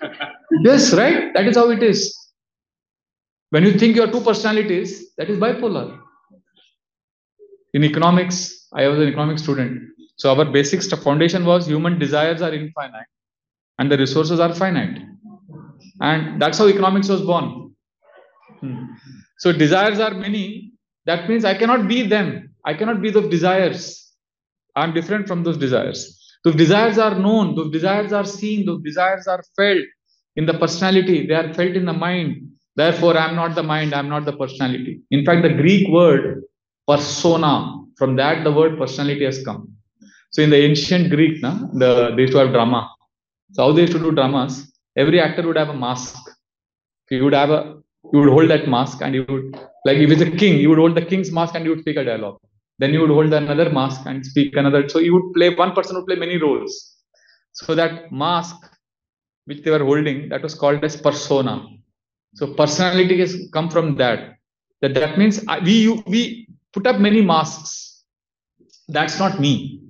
[SPEAKER 1] yes, right? That is how it is. When you think you are two personalities, that is bipolar. In economics, I was an economics student. So our basic foundation was human desires are infinite and the resources are finite. And that's how economics was born. So desires are many. That means I cannot be them. I cannot be those desires. I'm different from those desires. Those desires are known, those desires are seen, those desires are felt in the personality, they are felt in the mind. Therefore, I'm not the mind, I'm not the personality. In fact, the Greek word persona, from that the word personality has come. So in the ancient Greek, na, the, they used to have drama. So how they used to do dramas, every actor would have a mask. He would have a, you would hold that mask and you would, like if it's a king, you would hold the king's mask and you would speak a dialogue. Then you would hold another mask and speak another. So you would play, one person would play many roles. So that mask which they were holding, that was called as persona. So personality has come from that. That that means we we put up many masks. That's not me.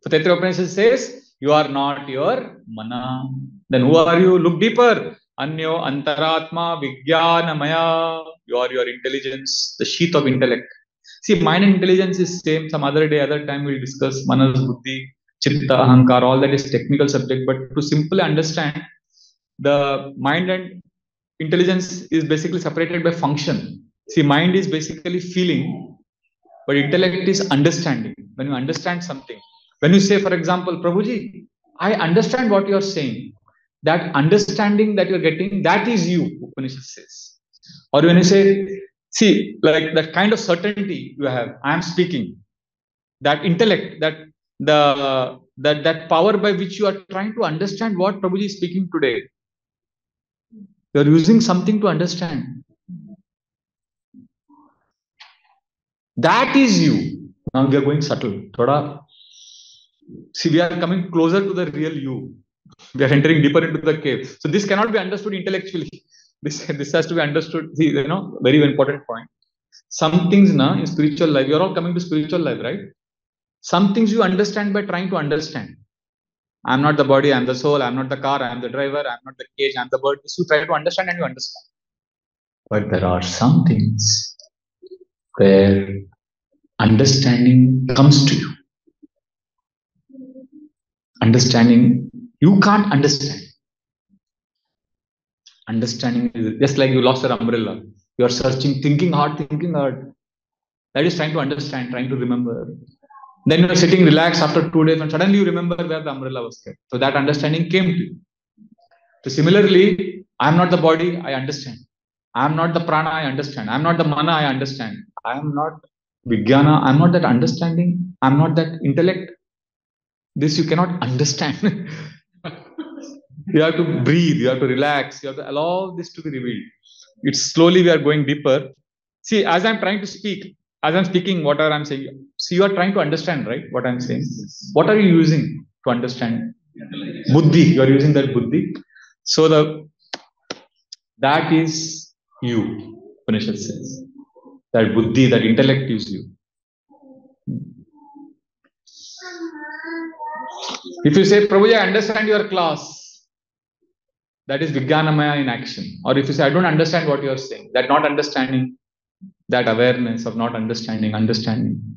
[SPEAKER 1] So Taittiriya Upanishad says, you are not your mana. Then who are you? Look deeper. Anyo antaratma vijnanamaya. You are your intelligence, the sheath of intellect. See, mind and intelligence is same. Some other day, other time we'll discuss manas, buddhi, chitta, ahankar, all that is technical subject. But to simply understand, the mind and intelligence is basically separated by function. See, mind is basically feeling, but intellect is understanding. When you understand something, when you say, for example, Prabhuji, I understand what you're saying. That understanding that you're getting, that is you, Upanishad says. Or when you say, see, like that kind of certainty you have, I am speaking, that intellect, that the that that power by which you are trying to understand what Prabhuji is speaking today. You're using something to understand. That is you. Now we are going subtle. Thoda, see, we are coming closer to the real you. We are entering deeper into the cave. So this cannot be understood intellectually. This this has to be understood. You know, very important point. Some things now in spiritual life, you're all coming to spiritual life, right? Some things you understand by trying to understand. I'm not the body, I'm the soul, I'm not the car, I'm the driver, I'm not the cage, I'm the bird. This you try to understand and you understand. But there are some things where understanding comes to you. Understanding, you can't understand. Understanding is just like you lost your umbrella. You're searching, thinking hard, thinking hard. That is trying to understand, trying to remember. Then you're sitting relaxed after two days, and suddenly you remember where the umbrella was kept. So that understanding came to you. So similarly, I'm not the body, I understand. I'm not the prana, I understand. I'm not the mana, I understand. I am not Vijnana, I'm not that understanding, I'm not that intellect. This you cannot understand. You have to breathe, you have to relax, you have to allow this to be revealed. It's slowly we are going deeper. See, as I'm trying to speak, as I'm speaking, whatever I'm saying, see, you are trying to understand, right? What I'm saying. What are you using to understand? Buddhi. You are using that buddhi. So the that is you. Upanishad says that buddhi, that intellect is you. If you say, Prabhu, I understand your class, that is Vijnanamaya in action. Or if you say, I don't understand what you are saying, that not understanding, that awareness of not understanding, understanding.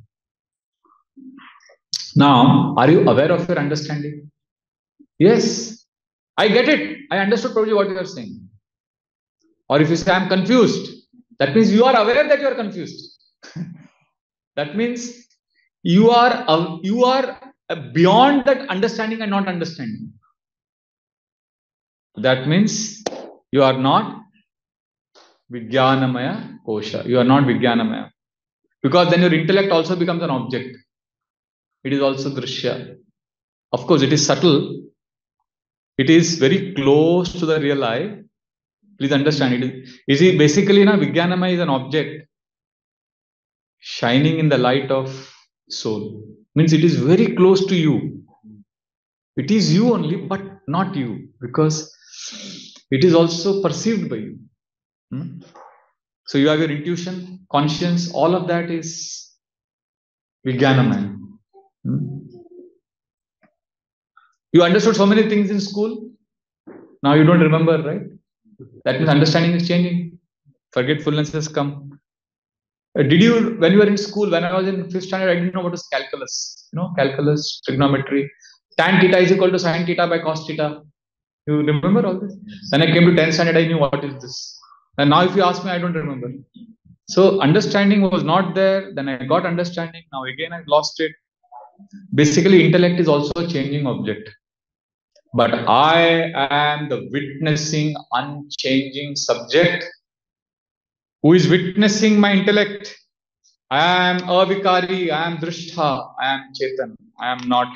[SPEAKER 1] Now, are you aware of your understanding? Yes, I get it. I understood probably what you are saying. Or if you say, I'm confused, that means you are aware that you are confused. that means you are you are beyond that understanding and not understanding. That means you are not Vijnanamaya kosha. You are not Vijnanamaya. Because then your intellect also becomes an object. It is also Drishya. Of course, it is subtle. It is very close to the real I. Please understand it. Is, is basically na Vijnanamaya is an object shining in the light of soul. Means it is very close to you. It is you only, but not you, because it is also perceived by you. Hmm? So you have your intuition, conscience, all of that is Vijnanamaya. Hmm? You understood so many things in school. Now you don't remember, right? That means understanding is changing. Forgetfulness has come. Uh, did you, when you were in school, when I was in fifth standard, I didn't know what was calculus. You know, calculus, trigonometry. Tan theta is equal to sine theta by cos theta. You remember all this? When I came to 10th standard, I knew what is this. And now, if you ask me, I don't remember. So, understanding was not there. Then I got understanding. Now, again, I lost it. Basically, intellect is also a changing object. But I am the witnessing, unchanging subject who is witnessing my intellect. I am avikari, I am drishta, I am chetan, I am not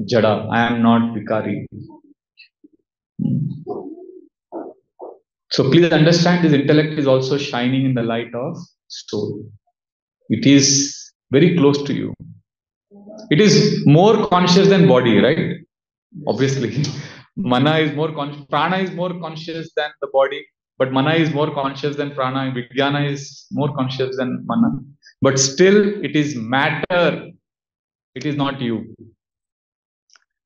[SPEAKER 1] jada, I am not vikari. So please understand this intellect is also shining in the light of soul. It is very close to you. It is more conscious than body, right? Obviously. Mana is more conscious, prana is more conscious than the body, but mana is more conscious than prana, vijnana is more conscious than mana. But still, it is matter. It is not you.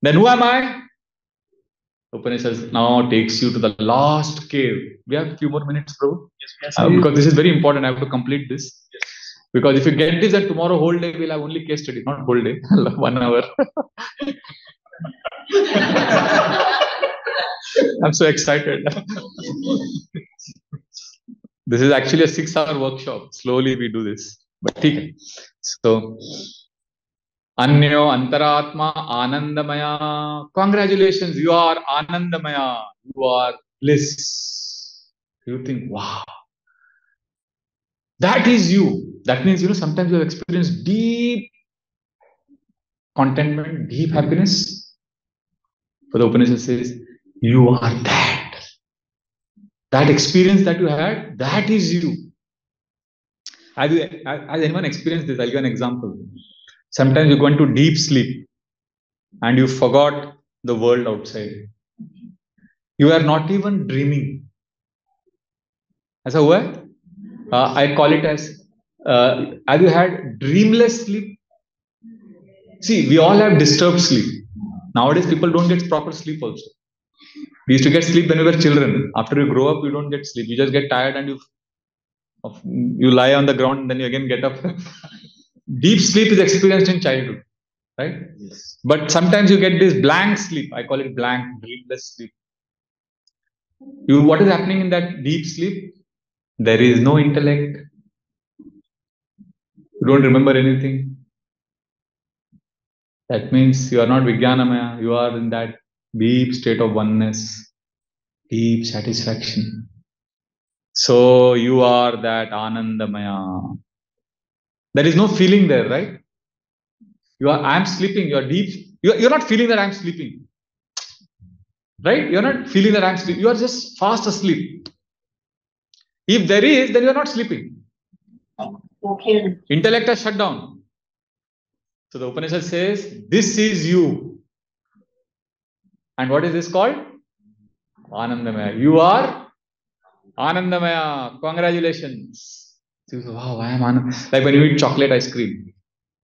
[SPEAKER 1] Then who am I? Upanishad now takes you to the last cave. We have a few more minutes, bro. Yes, yes, uh, because this is very important. I have to complete this. Yes. Because if you get this, and tomorrow whole day we'll have only case study, not whole day, one hour. I'm so excited. this is actually a six hour workshop. Slowly we do this. But okay. So Anyo Antaratma Anandamaya. Congratulations, you are Anandamaya. You are bliss. You think, wow. That is you. That means, you know, sometimes you have experienced deep contentment, deep happiness. But the Upanishad says, you are that. That experience that you had, that is you. Has, has anyone experienced this? I'll give an example. Sometimes you go into deep sleep and you forgot the world outside. You are not even dreaming. As a word, uh, I call it as uh, have you had dreamless sleep? See, we all have disturbed sleep. Nowadays, people don't get proper sleep also. We used to get sleep when we were children. After you grow up, you don't get sleep. You just get tired and you you lie on the ground, and then you again get up. Deep sleep is experienced in childhood, right? Yes. But sometimes you get this blank sleep. I call it blank, dreamless sleep. You, what is happening in that deep sleep? There is no intellect. You don't remember anything. That means you are not Vijnanamaya. You are in that deep state of oneness, deep satisfaction. So you are that Anandamaya. There is no feeling there, right? You are, I'm sleeping, you are deep. You're, you're not feeling that I'm sleeping. Right? You're not feeling that I'm sleeping. You are just fast asleep. If there is, then you're not sleeping. Okay. Intellect has shut down. So the Upanishad says, This is you. And what is this called? Anandamaya. You are Anandamaya. Congratulations. So, wow, I am Anand. Like when you eat chocolate ice cream.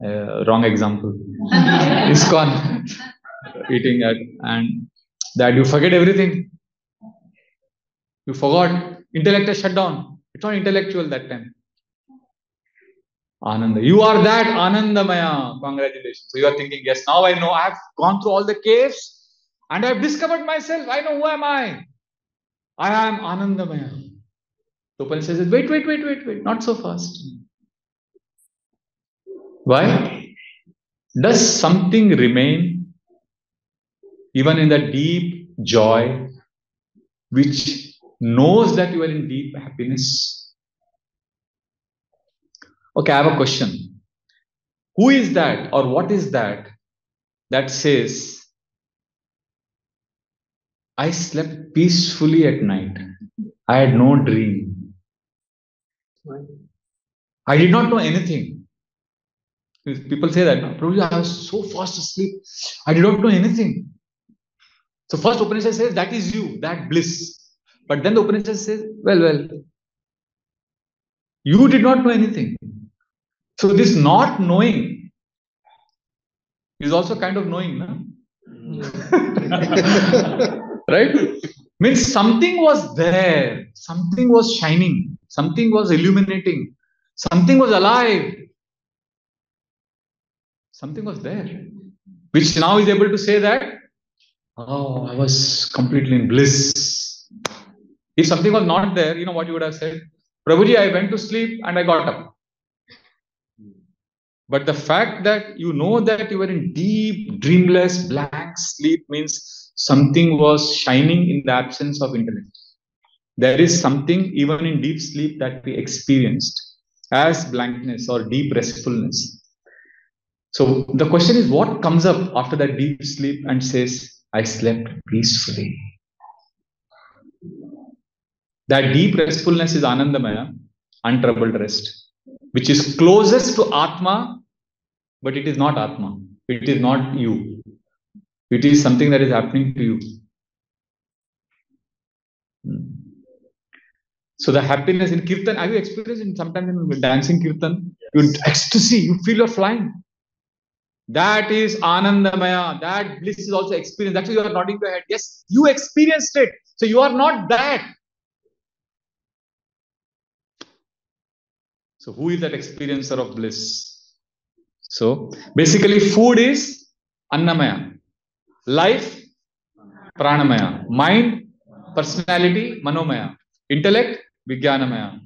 [SPEAKER 1] Uh, wrong example. ISKCON eating it and that you forget everything. You forgot. Intellect is shut down. It's not intellectual that time. Ananda. You are that Anandamaya. Congratulations. So you are thinking, yes, now I know I have gone through all the caves and I have discovered myself. I know who am I. I am Anandamaya. Upanishad says, wait, wait, wait, wait, wait, not so fast. Why? Does something remain even in the deep joy which knows that you are in deep happiness? Okay, I have a question. Who is that or what is that that says, I slept peacefully at night. I had no dream. I did not know anything. People say that, Prabhuji, I was so fast asleep. I did not know anything. So first Upanishad says that is you, that bliss. But then the Upanishad says, well, well, you did not know anything. So this not knowing is also kind of knowing, no? right? Means something was there, something was shining, something was illuminating, something was alive, something was there, which now is able to say that, oh, I was completely in bliss. If something was not there, you know what you would have said? Prabhuji, I went to sleep and I got up. But the fact that you know that you were in deep, dreamless, blank sleep means something was shining in the absence of intellect. There is something even in deep sleep that we experienced as blankness or deep restfulness. So the question is what comes up after that deep sleep and says, I slept peacefully. That deep restfulness is Anandamaya, untroubled rest, which is closest to Atma, but it is not Atma. It is not you. It is something that is happening to you. So the happiness in kirtan, have you experienced in sometimes in dancing kirtan? You ecstasy, you feel you're flying. That is Anandamaya. That bliss is also experienced. That's why you are nodding your head. Yes, you experienced it. So you are not that. So who is that experiencer of bliss? So basically, food is Annamaya. Life, Pranamaya. Mind, personality, Manomaya. Intellect, Vijnanamaya.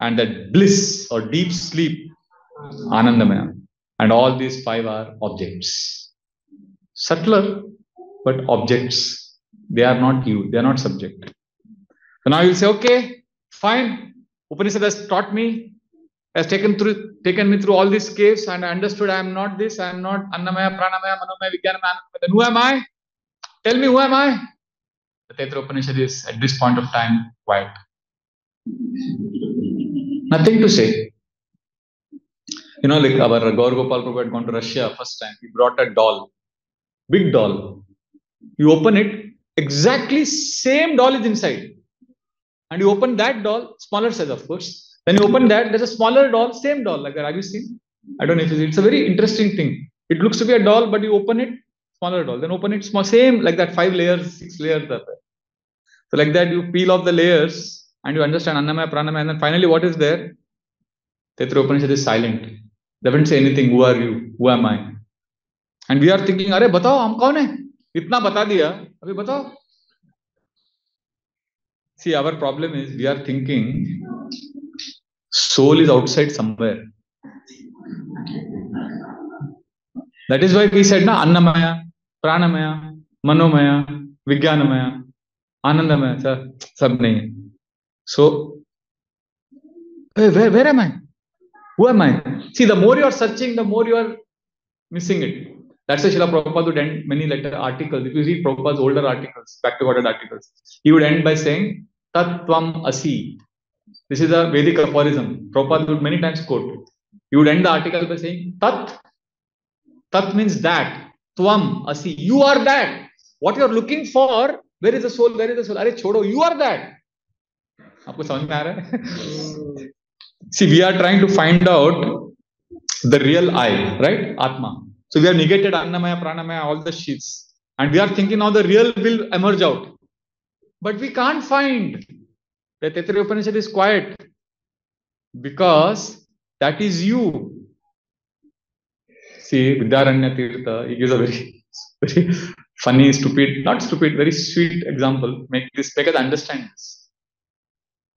[SPEAKER 1] And that bliss or deep sleep, Anandamaya. And all these five are objects. Subtler, but objects. They are not you, they are not subject. So now you'll say, okay, fine. Upanishad has taught me, has taken through taken me through all these caves, and I understood I am not this, I am not Annamaya, Pranamaya, Manomaya, Vijnanamaya. Then who am I? Tell me who am I? The Taittiriya Upanishad is at this point of time quiet. Nothing to say. You know, like our Gaur Gopal Prabhu had gone to Russia first time. He brought a doll, big doll. You open it, exactly same doll is inside. And you open that doll, smaller size, of course. Then you open that, there's a smaller doll, same doll like that. Have you seen? I don't know if you it's, a very interesting thing. It looks to be a doll, but you open it, smaller doll. Then open it, small, same like that, five layers, six layers. There. So like that, you peel off the layers and you understand Annamaya, Pranamaya, and then finally what is there? Taittiriya Upanishad is silent. Doesn't say anything. Who are you? Who am I? And we are thinking, अरे बताओ हम कौन है इतना बता दिया See, our problem is we are thinking soul is outside somewhere. That is why we said na Annamaya, Pranamaya, Manomaya, Vijnanamaya. Sir sab nahi so where, where am i who am I? See, the more you are searching, the more you are missing it. That's why Srila Prabhupada would end many letter articles. If you read Prabhupada's older articles, back to ordered articles, he would end by saying, Tattvam Asi. This is a Vedic aphorism. Prabhupada would many times quote. He would end the article by saying, Tat. Tat means that. Tvam Asi. You are that. What you are looking for, where is the soul where is the soul अरे छोड़ो you are that आपको समझ में आ रहा है? See we are trying to find out the real I right atma. So we are negated annamaya, pranamaya all the sheets and we are thinking now the real will emerge out but we can't find Upanishad is quite because that is you see Vidyaranya Tirtha is a very funny, stupid, not stupid, very sweet example. Make this, us understand this.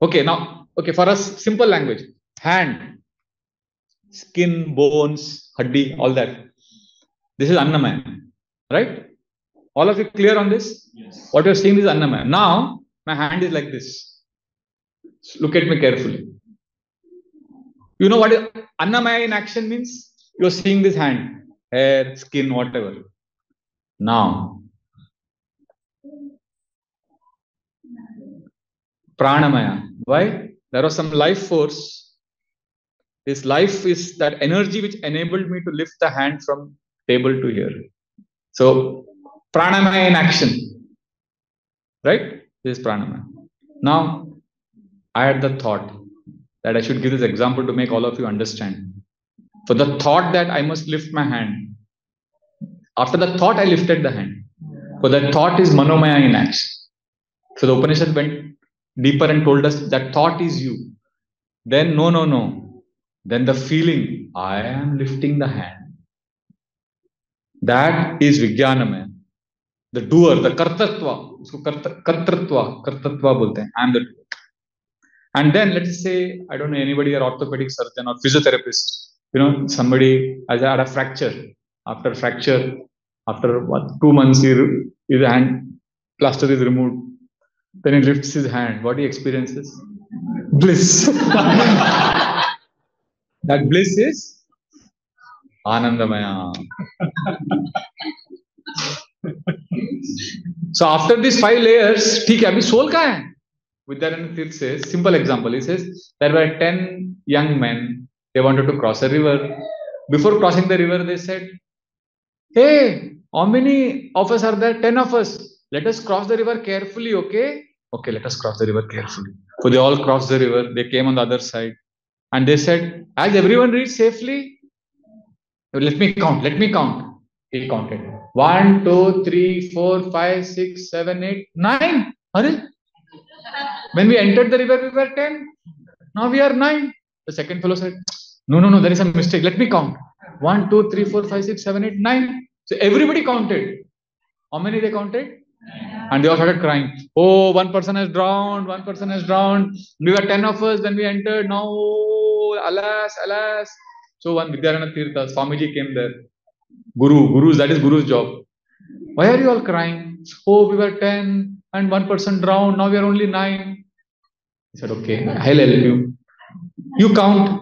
[SPEAKER 1] Okay, now okay for us simple language. Hand skin bones haddi all that. This is annamaya right? All of you clear on this? Yes. what you're seeing is annamaya now my hand is like this. Look at me carefully. You know what annamaya in action means? You're seeing this hand hair skin whatever now pranamaya why there was some life force. This life is that energy which enabled me to lift the hand from table to here. So pranamaya in action. Right? This is pranamaya. Now I had the thought that I should give this example to make all of you understand. For the thought that I must lift my hand. After the thought, I lifted the hand. For the thought is manomaya in action. So the Upanishad went deeper and told us that thought is you. Then, no, no, no. Then the feeling, I am lifting the hand. That is Vijnanamaya. The doer, the kartatva. उसको kartatva, kartatva बोलते हैं. I am the doer. And then let's say, I don't know anybody, an orthopedic surgeon or physiotherapist, you know, somebody has had a fracture. after fracture, after what, two months, he, his hand plaster is removed. Then he lifts his hand. What he experiences? Bliss. that bliss is Anandamaya. so after these five layers, ठीक है अभी soul का है Vidyaranya Tirtha says, simple example, he says, there were 10 young men, they wanted to cross a river. Before crossing the river, they said, Hey, how many of us are there? 10 of us. Let us cross the river carefully, okay? Okay, let us cross the river carefully. So they all crossed the river, they came on the other side, and they said, Has everyone reached safely? Let me count, let me count. He counted. One, two, three, four, five, six, seven, eight, nine. Hare? When we entered the river, we were 10. Now we are 9. The second fellow said, No, no, no, there is a mistake. Let me count. 1, 2, 3, 4, 5, 6, 7, 8, 9. So everybody counted. How many they counted? And they all started crying. Oh, one person has drowned, one person has drowned. We were 10 of us when we entered. Now, alas, alas. So one Vidyananda Tirtha, Swamiji came there. Guru, Guru's, that is Guru's job. Why are you all crying? Oh, we were 10 and one person drowned. Now we are only 9. He said, okay, I'll help you. You count.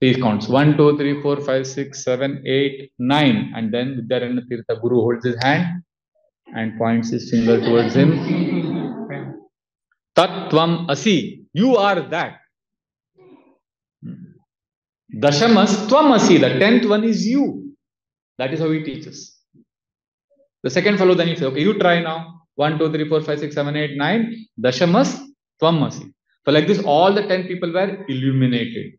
[SPEAKER 1] He counts 1, 2, 3, 4, 5, 6, 7, 8, 9. And then Vidyananda Tirtha Guru holds his hand and points his finger towards him. Tattvam asi. You are that. Dashamas tvam asi. The tenth one is you. That is how he teaches. The second fellow then he says, okay, you try now. 1, 2, 3, 4, 5, 6, 7, 8, 9. Dashamas tvam asi. So like this, all the 10 people were illuminated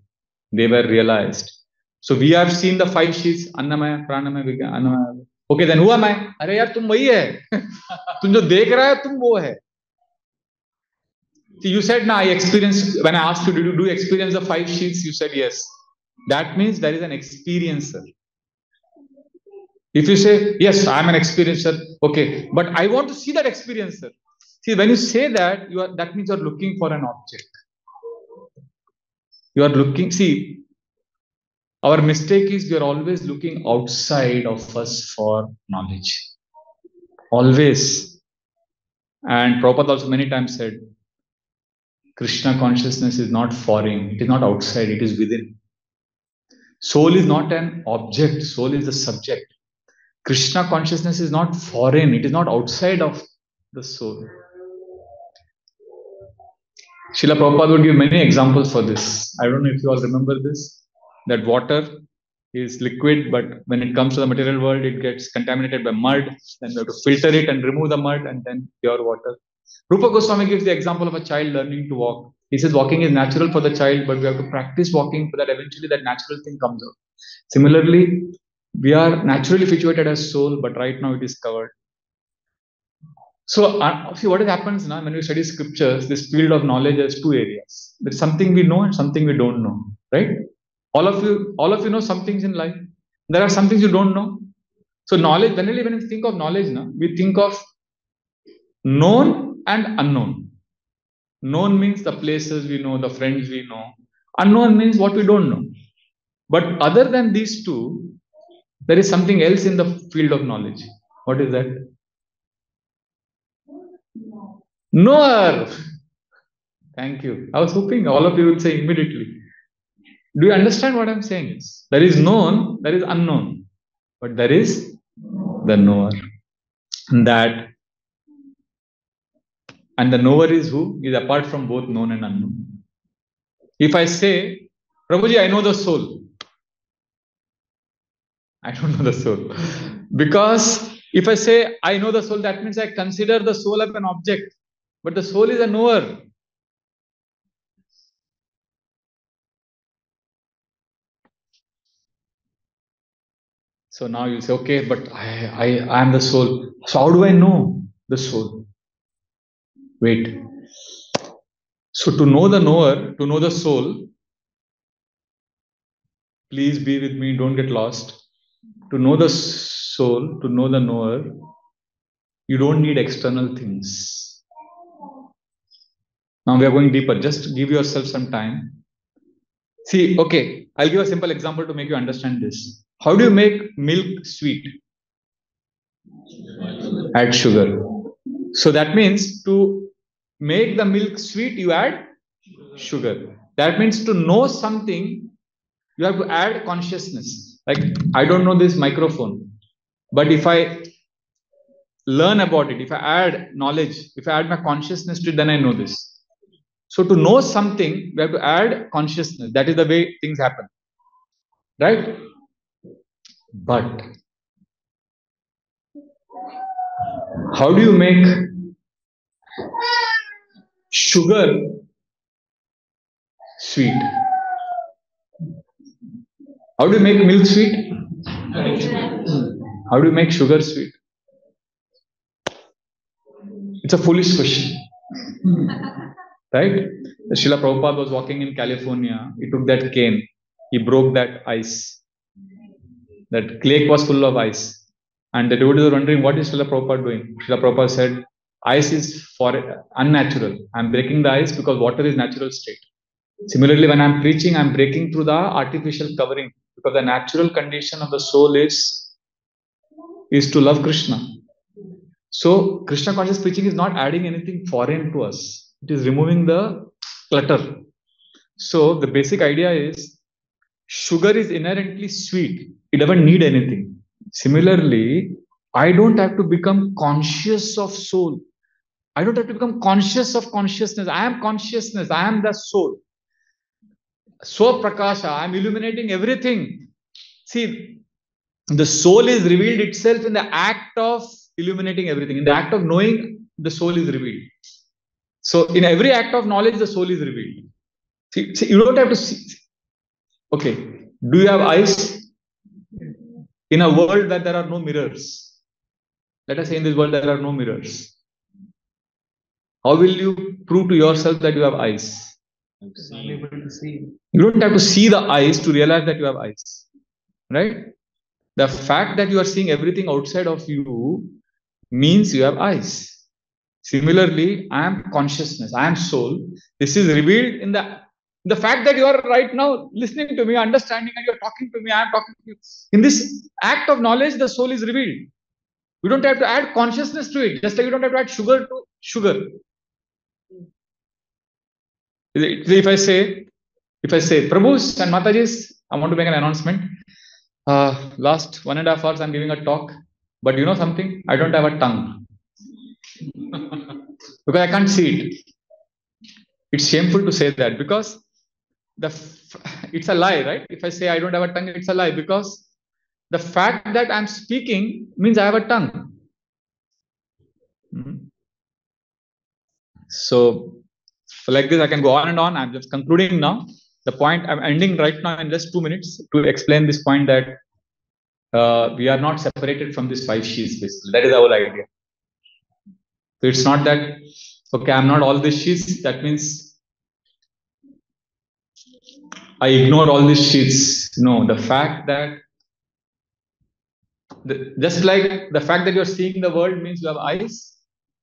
[SPEAKER 1] They were realized. So we have seen the five sheets, Annamaya, Pranamaya, Annamaya. Okay, then who am I? अरे यार तुम वही है तुम जो देख रहा है तुम वो है See, you said, now I experienced, when I asked you, did you do experience the five sheets? You said yes. That means there is an experiencer. If you say, yes, I'm an experiencer, okay, but I want to see that experiencer. See, when you say that, you are that means you're looking for an object. You are looking, see, our mistake is we are always looking outside of us for knowledge. Always. And Prabhupada also many times said, Krishna consciousness is not foreign, it is not outside, it is within. Soul is not an object, soul is the subject. Krishna consciousness is not foreign, it is not outside of the soul. Srila Prabhupada would give many examples for this. I don't know if you all remember this that water is liquid, but when it comes to the material world, it gets contaminated by mud. Then we have to filter it and remove the mud and then pure water. Rupa Goswami gives the example of a child learning to walk. He says walking is natural for the child, but we have to practice walking so that eventually that natural thing comes out. Similarly, we are naturally situated as soul, but right now it is covered. So, uh, see what happens now when we study scriptures, this field of knowledge has two areas. There's something we know and something we don't know, right? All of you, all of you know some things in life. There are some things you don't know. So, knowledge, generally, when we think of knowledge, now, we think of known and unknown. Known means the places we know, the friends we know. Unknown means what we don't know. But other than these two, there is something else in the field of knowledge. What is that? Knower. Thank you. I was hoping all of you will say immediately. Do you understand what I'm saying? There is known, there is unknown, but there is the knower. And That and the knower is who is apart from both known and unknown. If I say, Prabhuji, I know the soul. I don't know the soul. Because if I say I know the soul, that means I consider the soul as an object. But the soul is a knower. So now you say, okay, but I, I, I am the soul. So how do I know the soul? Wait. So to know the knower, to know the soul, please be with me, don't get lost. To know the soul, to know the knower, you don't need external things. Now we are going deeper. Just give yourself some time. See, okay, I'll give a simple example to make you understand this. How do you make milk sweet? Add sugar. So that means to make the milk sweet, you add sugar. That means to know something, you have to add consciousness. Like, I don't know this microphone, but if I learn about it, if I add knowledge, if I add my consciousness to it, then I know this. So to know something, we have to add consciousness. That is the way things happen. Right? But how do you make sugar sweet? How do you make milk sweet? How do you make sugar sweet? It's a foolish question. Right? Srila Prabhupada was walking in California. He took that cane. He broke that ice. That lake was full of ice. And the devotees were wondering, what is Srila Prabhupada doing? Srila Prabhupada said, ice is for unnatural. I'm breaking the ice because water is natural state. Similarly, when I'm preaching, I'm breaking through the artificial covering because the natural condition of the soul is, is to love Krishna. So, Krishna conscious preaching is not adding anything foreign to us, it is removing the clutter. So, the basic idea is sugar is inherently sweet, it doesn't need anything. Similarly, I don't have to become conscious of soul. I don't have to become conscious of consciousness. I am consciousness. I am the soul. So Prakasha, I am illuminating everything. See, the soul is revealed itself in the act of illuminating everything. In the act of knowing, the soul is revealed. So in every act of knowledge, the soul is revealed. See, see you don't have to see. Okay. Do you have eyes? in a world that there are no mirrors let us say in this world there are no mirrors how will you prove to yourself that you have eyes you don't have to see the eyes to realize that you have eyes right the fact that you are seeing everything outside of you means you have eyes similarly i am consciousness i am soul this is revealed in the the fact that you are right now listening to me, understanding, and you're talking to me, I'm talking to you. In this act of knowledge, the soul is revealed. You don't have to add consciousness to it, just like you don't have to add sugar to sugar. If I say, if I say, Prabhus and Matajis, I want to make an announcement. Uh, last one and a half hours, I'm giving a talk, but you know something? I don't have a tongue because I can't see it. It's shameful to say that because the it's a lie right? If i say i don't have a tongue it's a lie. Because the fact that i'm speaking means i have a tongue. So, so like this i can go on and on. I'm just concluding now. The point i'm ending right now in just two minutes to explain this point that uh, we are not separated from these five sheets basically. That is our idea so it's not that okay i'm not all these sheets that means I ignore all these sheets. No, the fact that the, just like the fact that you're seeing the world means you have eyes.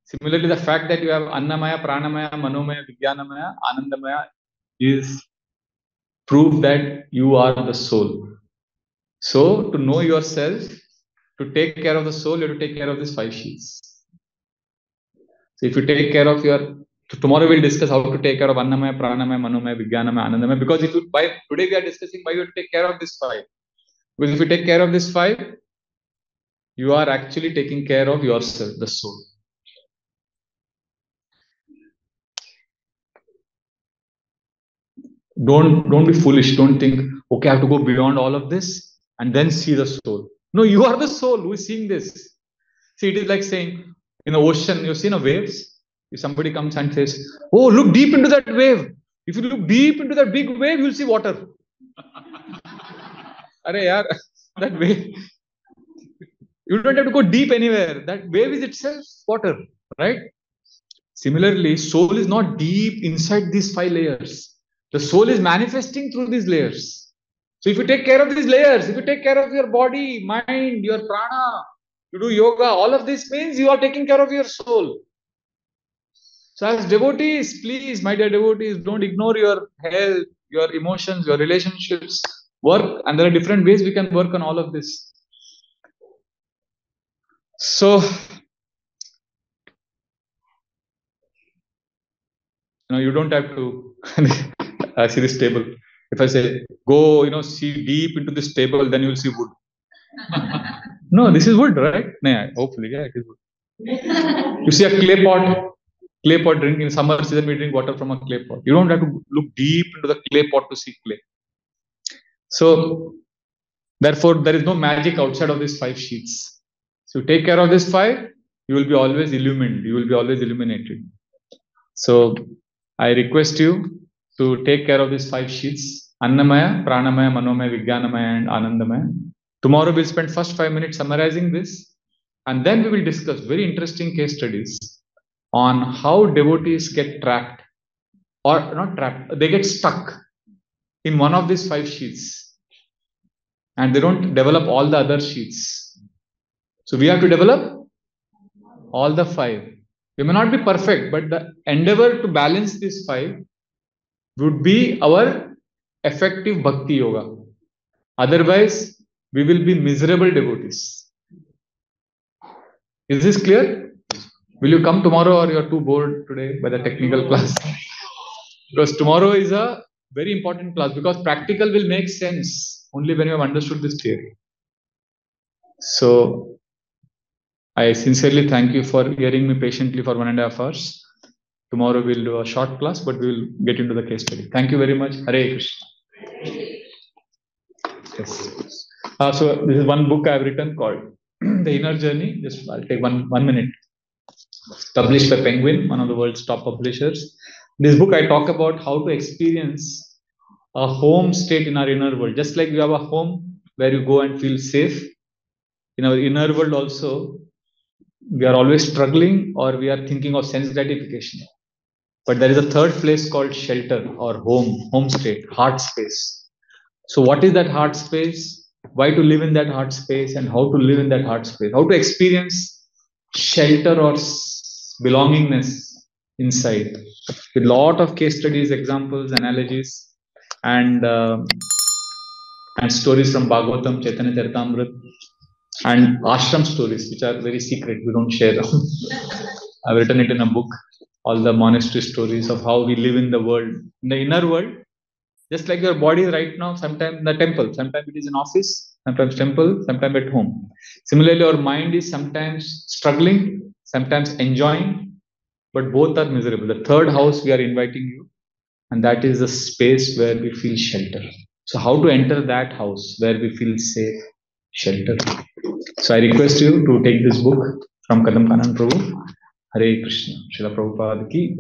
[SPEAKER 1] Similarly, the fact that you have Annamaya, Pranamaya, Manomaya, Vijnanamaya, Anandamaya is proof that you are the soul. So, to know yourself, to take care of the soul, you have to take care of these five sheets. So, if you take care of your so tomorrow we'll discuss how to take care of Annamaya, Pranamaya, Manomaya, Vijnanamaya, Anandamaya. Because if you, by today we are discussing why you take care of this five. Because if you take care of this five, you are actually taking care of yourself, the soul. Don't don't be foolish. Don't think, okay, I have to go beyond all of this and then see the soul. No, you are the soul who is seeing this. See, it is like saying in the ocean, you've seen the waves if somebody comes and says, Oh, look deep into that wave. If you look deep into that big wave, you'll see water. Are, that wave. You don't have to go deep anywhere. That wave is itself water, right? Similarly, soul is not deep inside these five layers. The soul is manifesting through these layers. So if you take care of these layers, if you take care of your body, mind, your prana, you do yoga, all of this means you are taking care of your soul. So, as devotees, please, my dear devotees, don't ignore your health, your emotions, your relationships. Work, and there are different ways we can work on all of this. So, You know, you don't have to I see this table. If I say go, you know, see deep into this table, then you'll see wood. no, this is wood, right? No, hopefully, yeah, it is wood. you see a clay pot, clay pot drink in summer season, we drink water from a clay pot. You don't have to look deep into the clay pot to see clay. So, therefore, there is no magic outside of these five sheets. So, take care of this five, you will be always illumined, you will be always illuminated. So, I request you to take care of these five sheets Annamaya, Pranamaya, Manomaya, Vijnanamaya, and Anandamaya. Tomorrow we'll spend first five minutes summarizing this, and then we will discuss very interesting case studies on how devotees get trapped or not trapped, they get stuck in one of these five sheets and they don't develop all the other sheets. So we have to develop all the five. We may not be perfect, but the endeavor to balance these five would be our effective bhakti yoga. Otherwise, we will be miserable devotees. Is this clear? Will you come tomorrow or you're too bored today by the technical class? because tomorrow is a very important class because practical will make sense only when you have understood this theory. So I sincerely thank you for hearing me patiently for one and a half hours. Tomorrow we'll do a short class, but we will get into the case study. Thank you very much. Hare Krishna. Yes. Uh, so this is one book I've written called The Inner Journey. Just I'll take one one minute. Published by Penguin, one of the world's top publishers. This book I talk about how to experience a home state in our inner world. Just like you have a home where you go and feel safe. In our inner world also, we are always struggling or we are thinking of sense gratification. But there is a third place called shelter or home, home state, heart space. So, what is that heart space? Why to live in that heart space and how to live in that heart space? How to experience shelter or belongingness inside with lot of case studies, examples, analogies, and uh, and stories from Bhagavatam, Chaitanya Charitamrita, and ashram stories, which are very secret. We don't share them. I've written it in a book. All the monastery stories of how we live in the world, in the inner world, just like your body right now. Sometimes in the temple, sometimes it is in office, sometimes temple, sometimes at home. Similarly, our mind is sometimes struggling, sometimes enjoying, but both are miserable. The third house we are inviting you, and that is the space where we feel shelter. So, how to enter that house where we feel safe, shelter? So, I request you to take this book from Kadam Kanan Prabhu. Hare Krishna. Srila Prabhupada ki.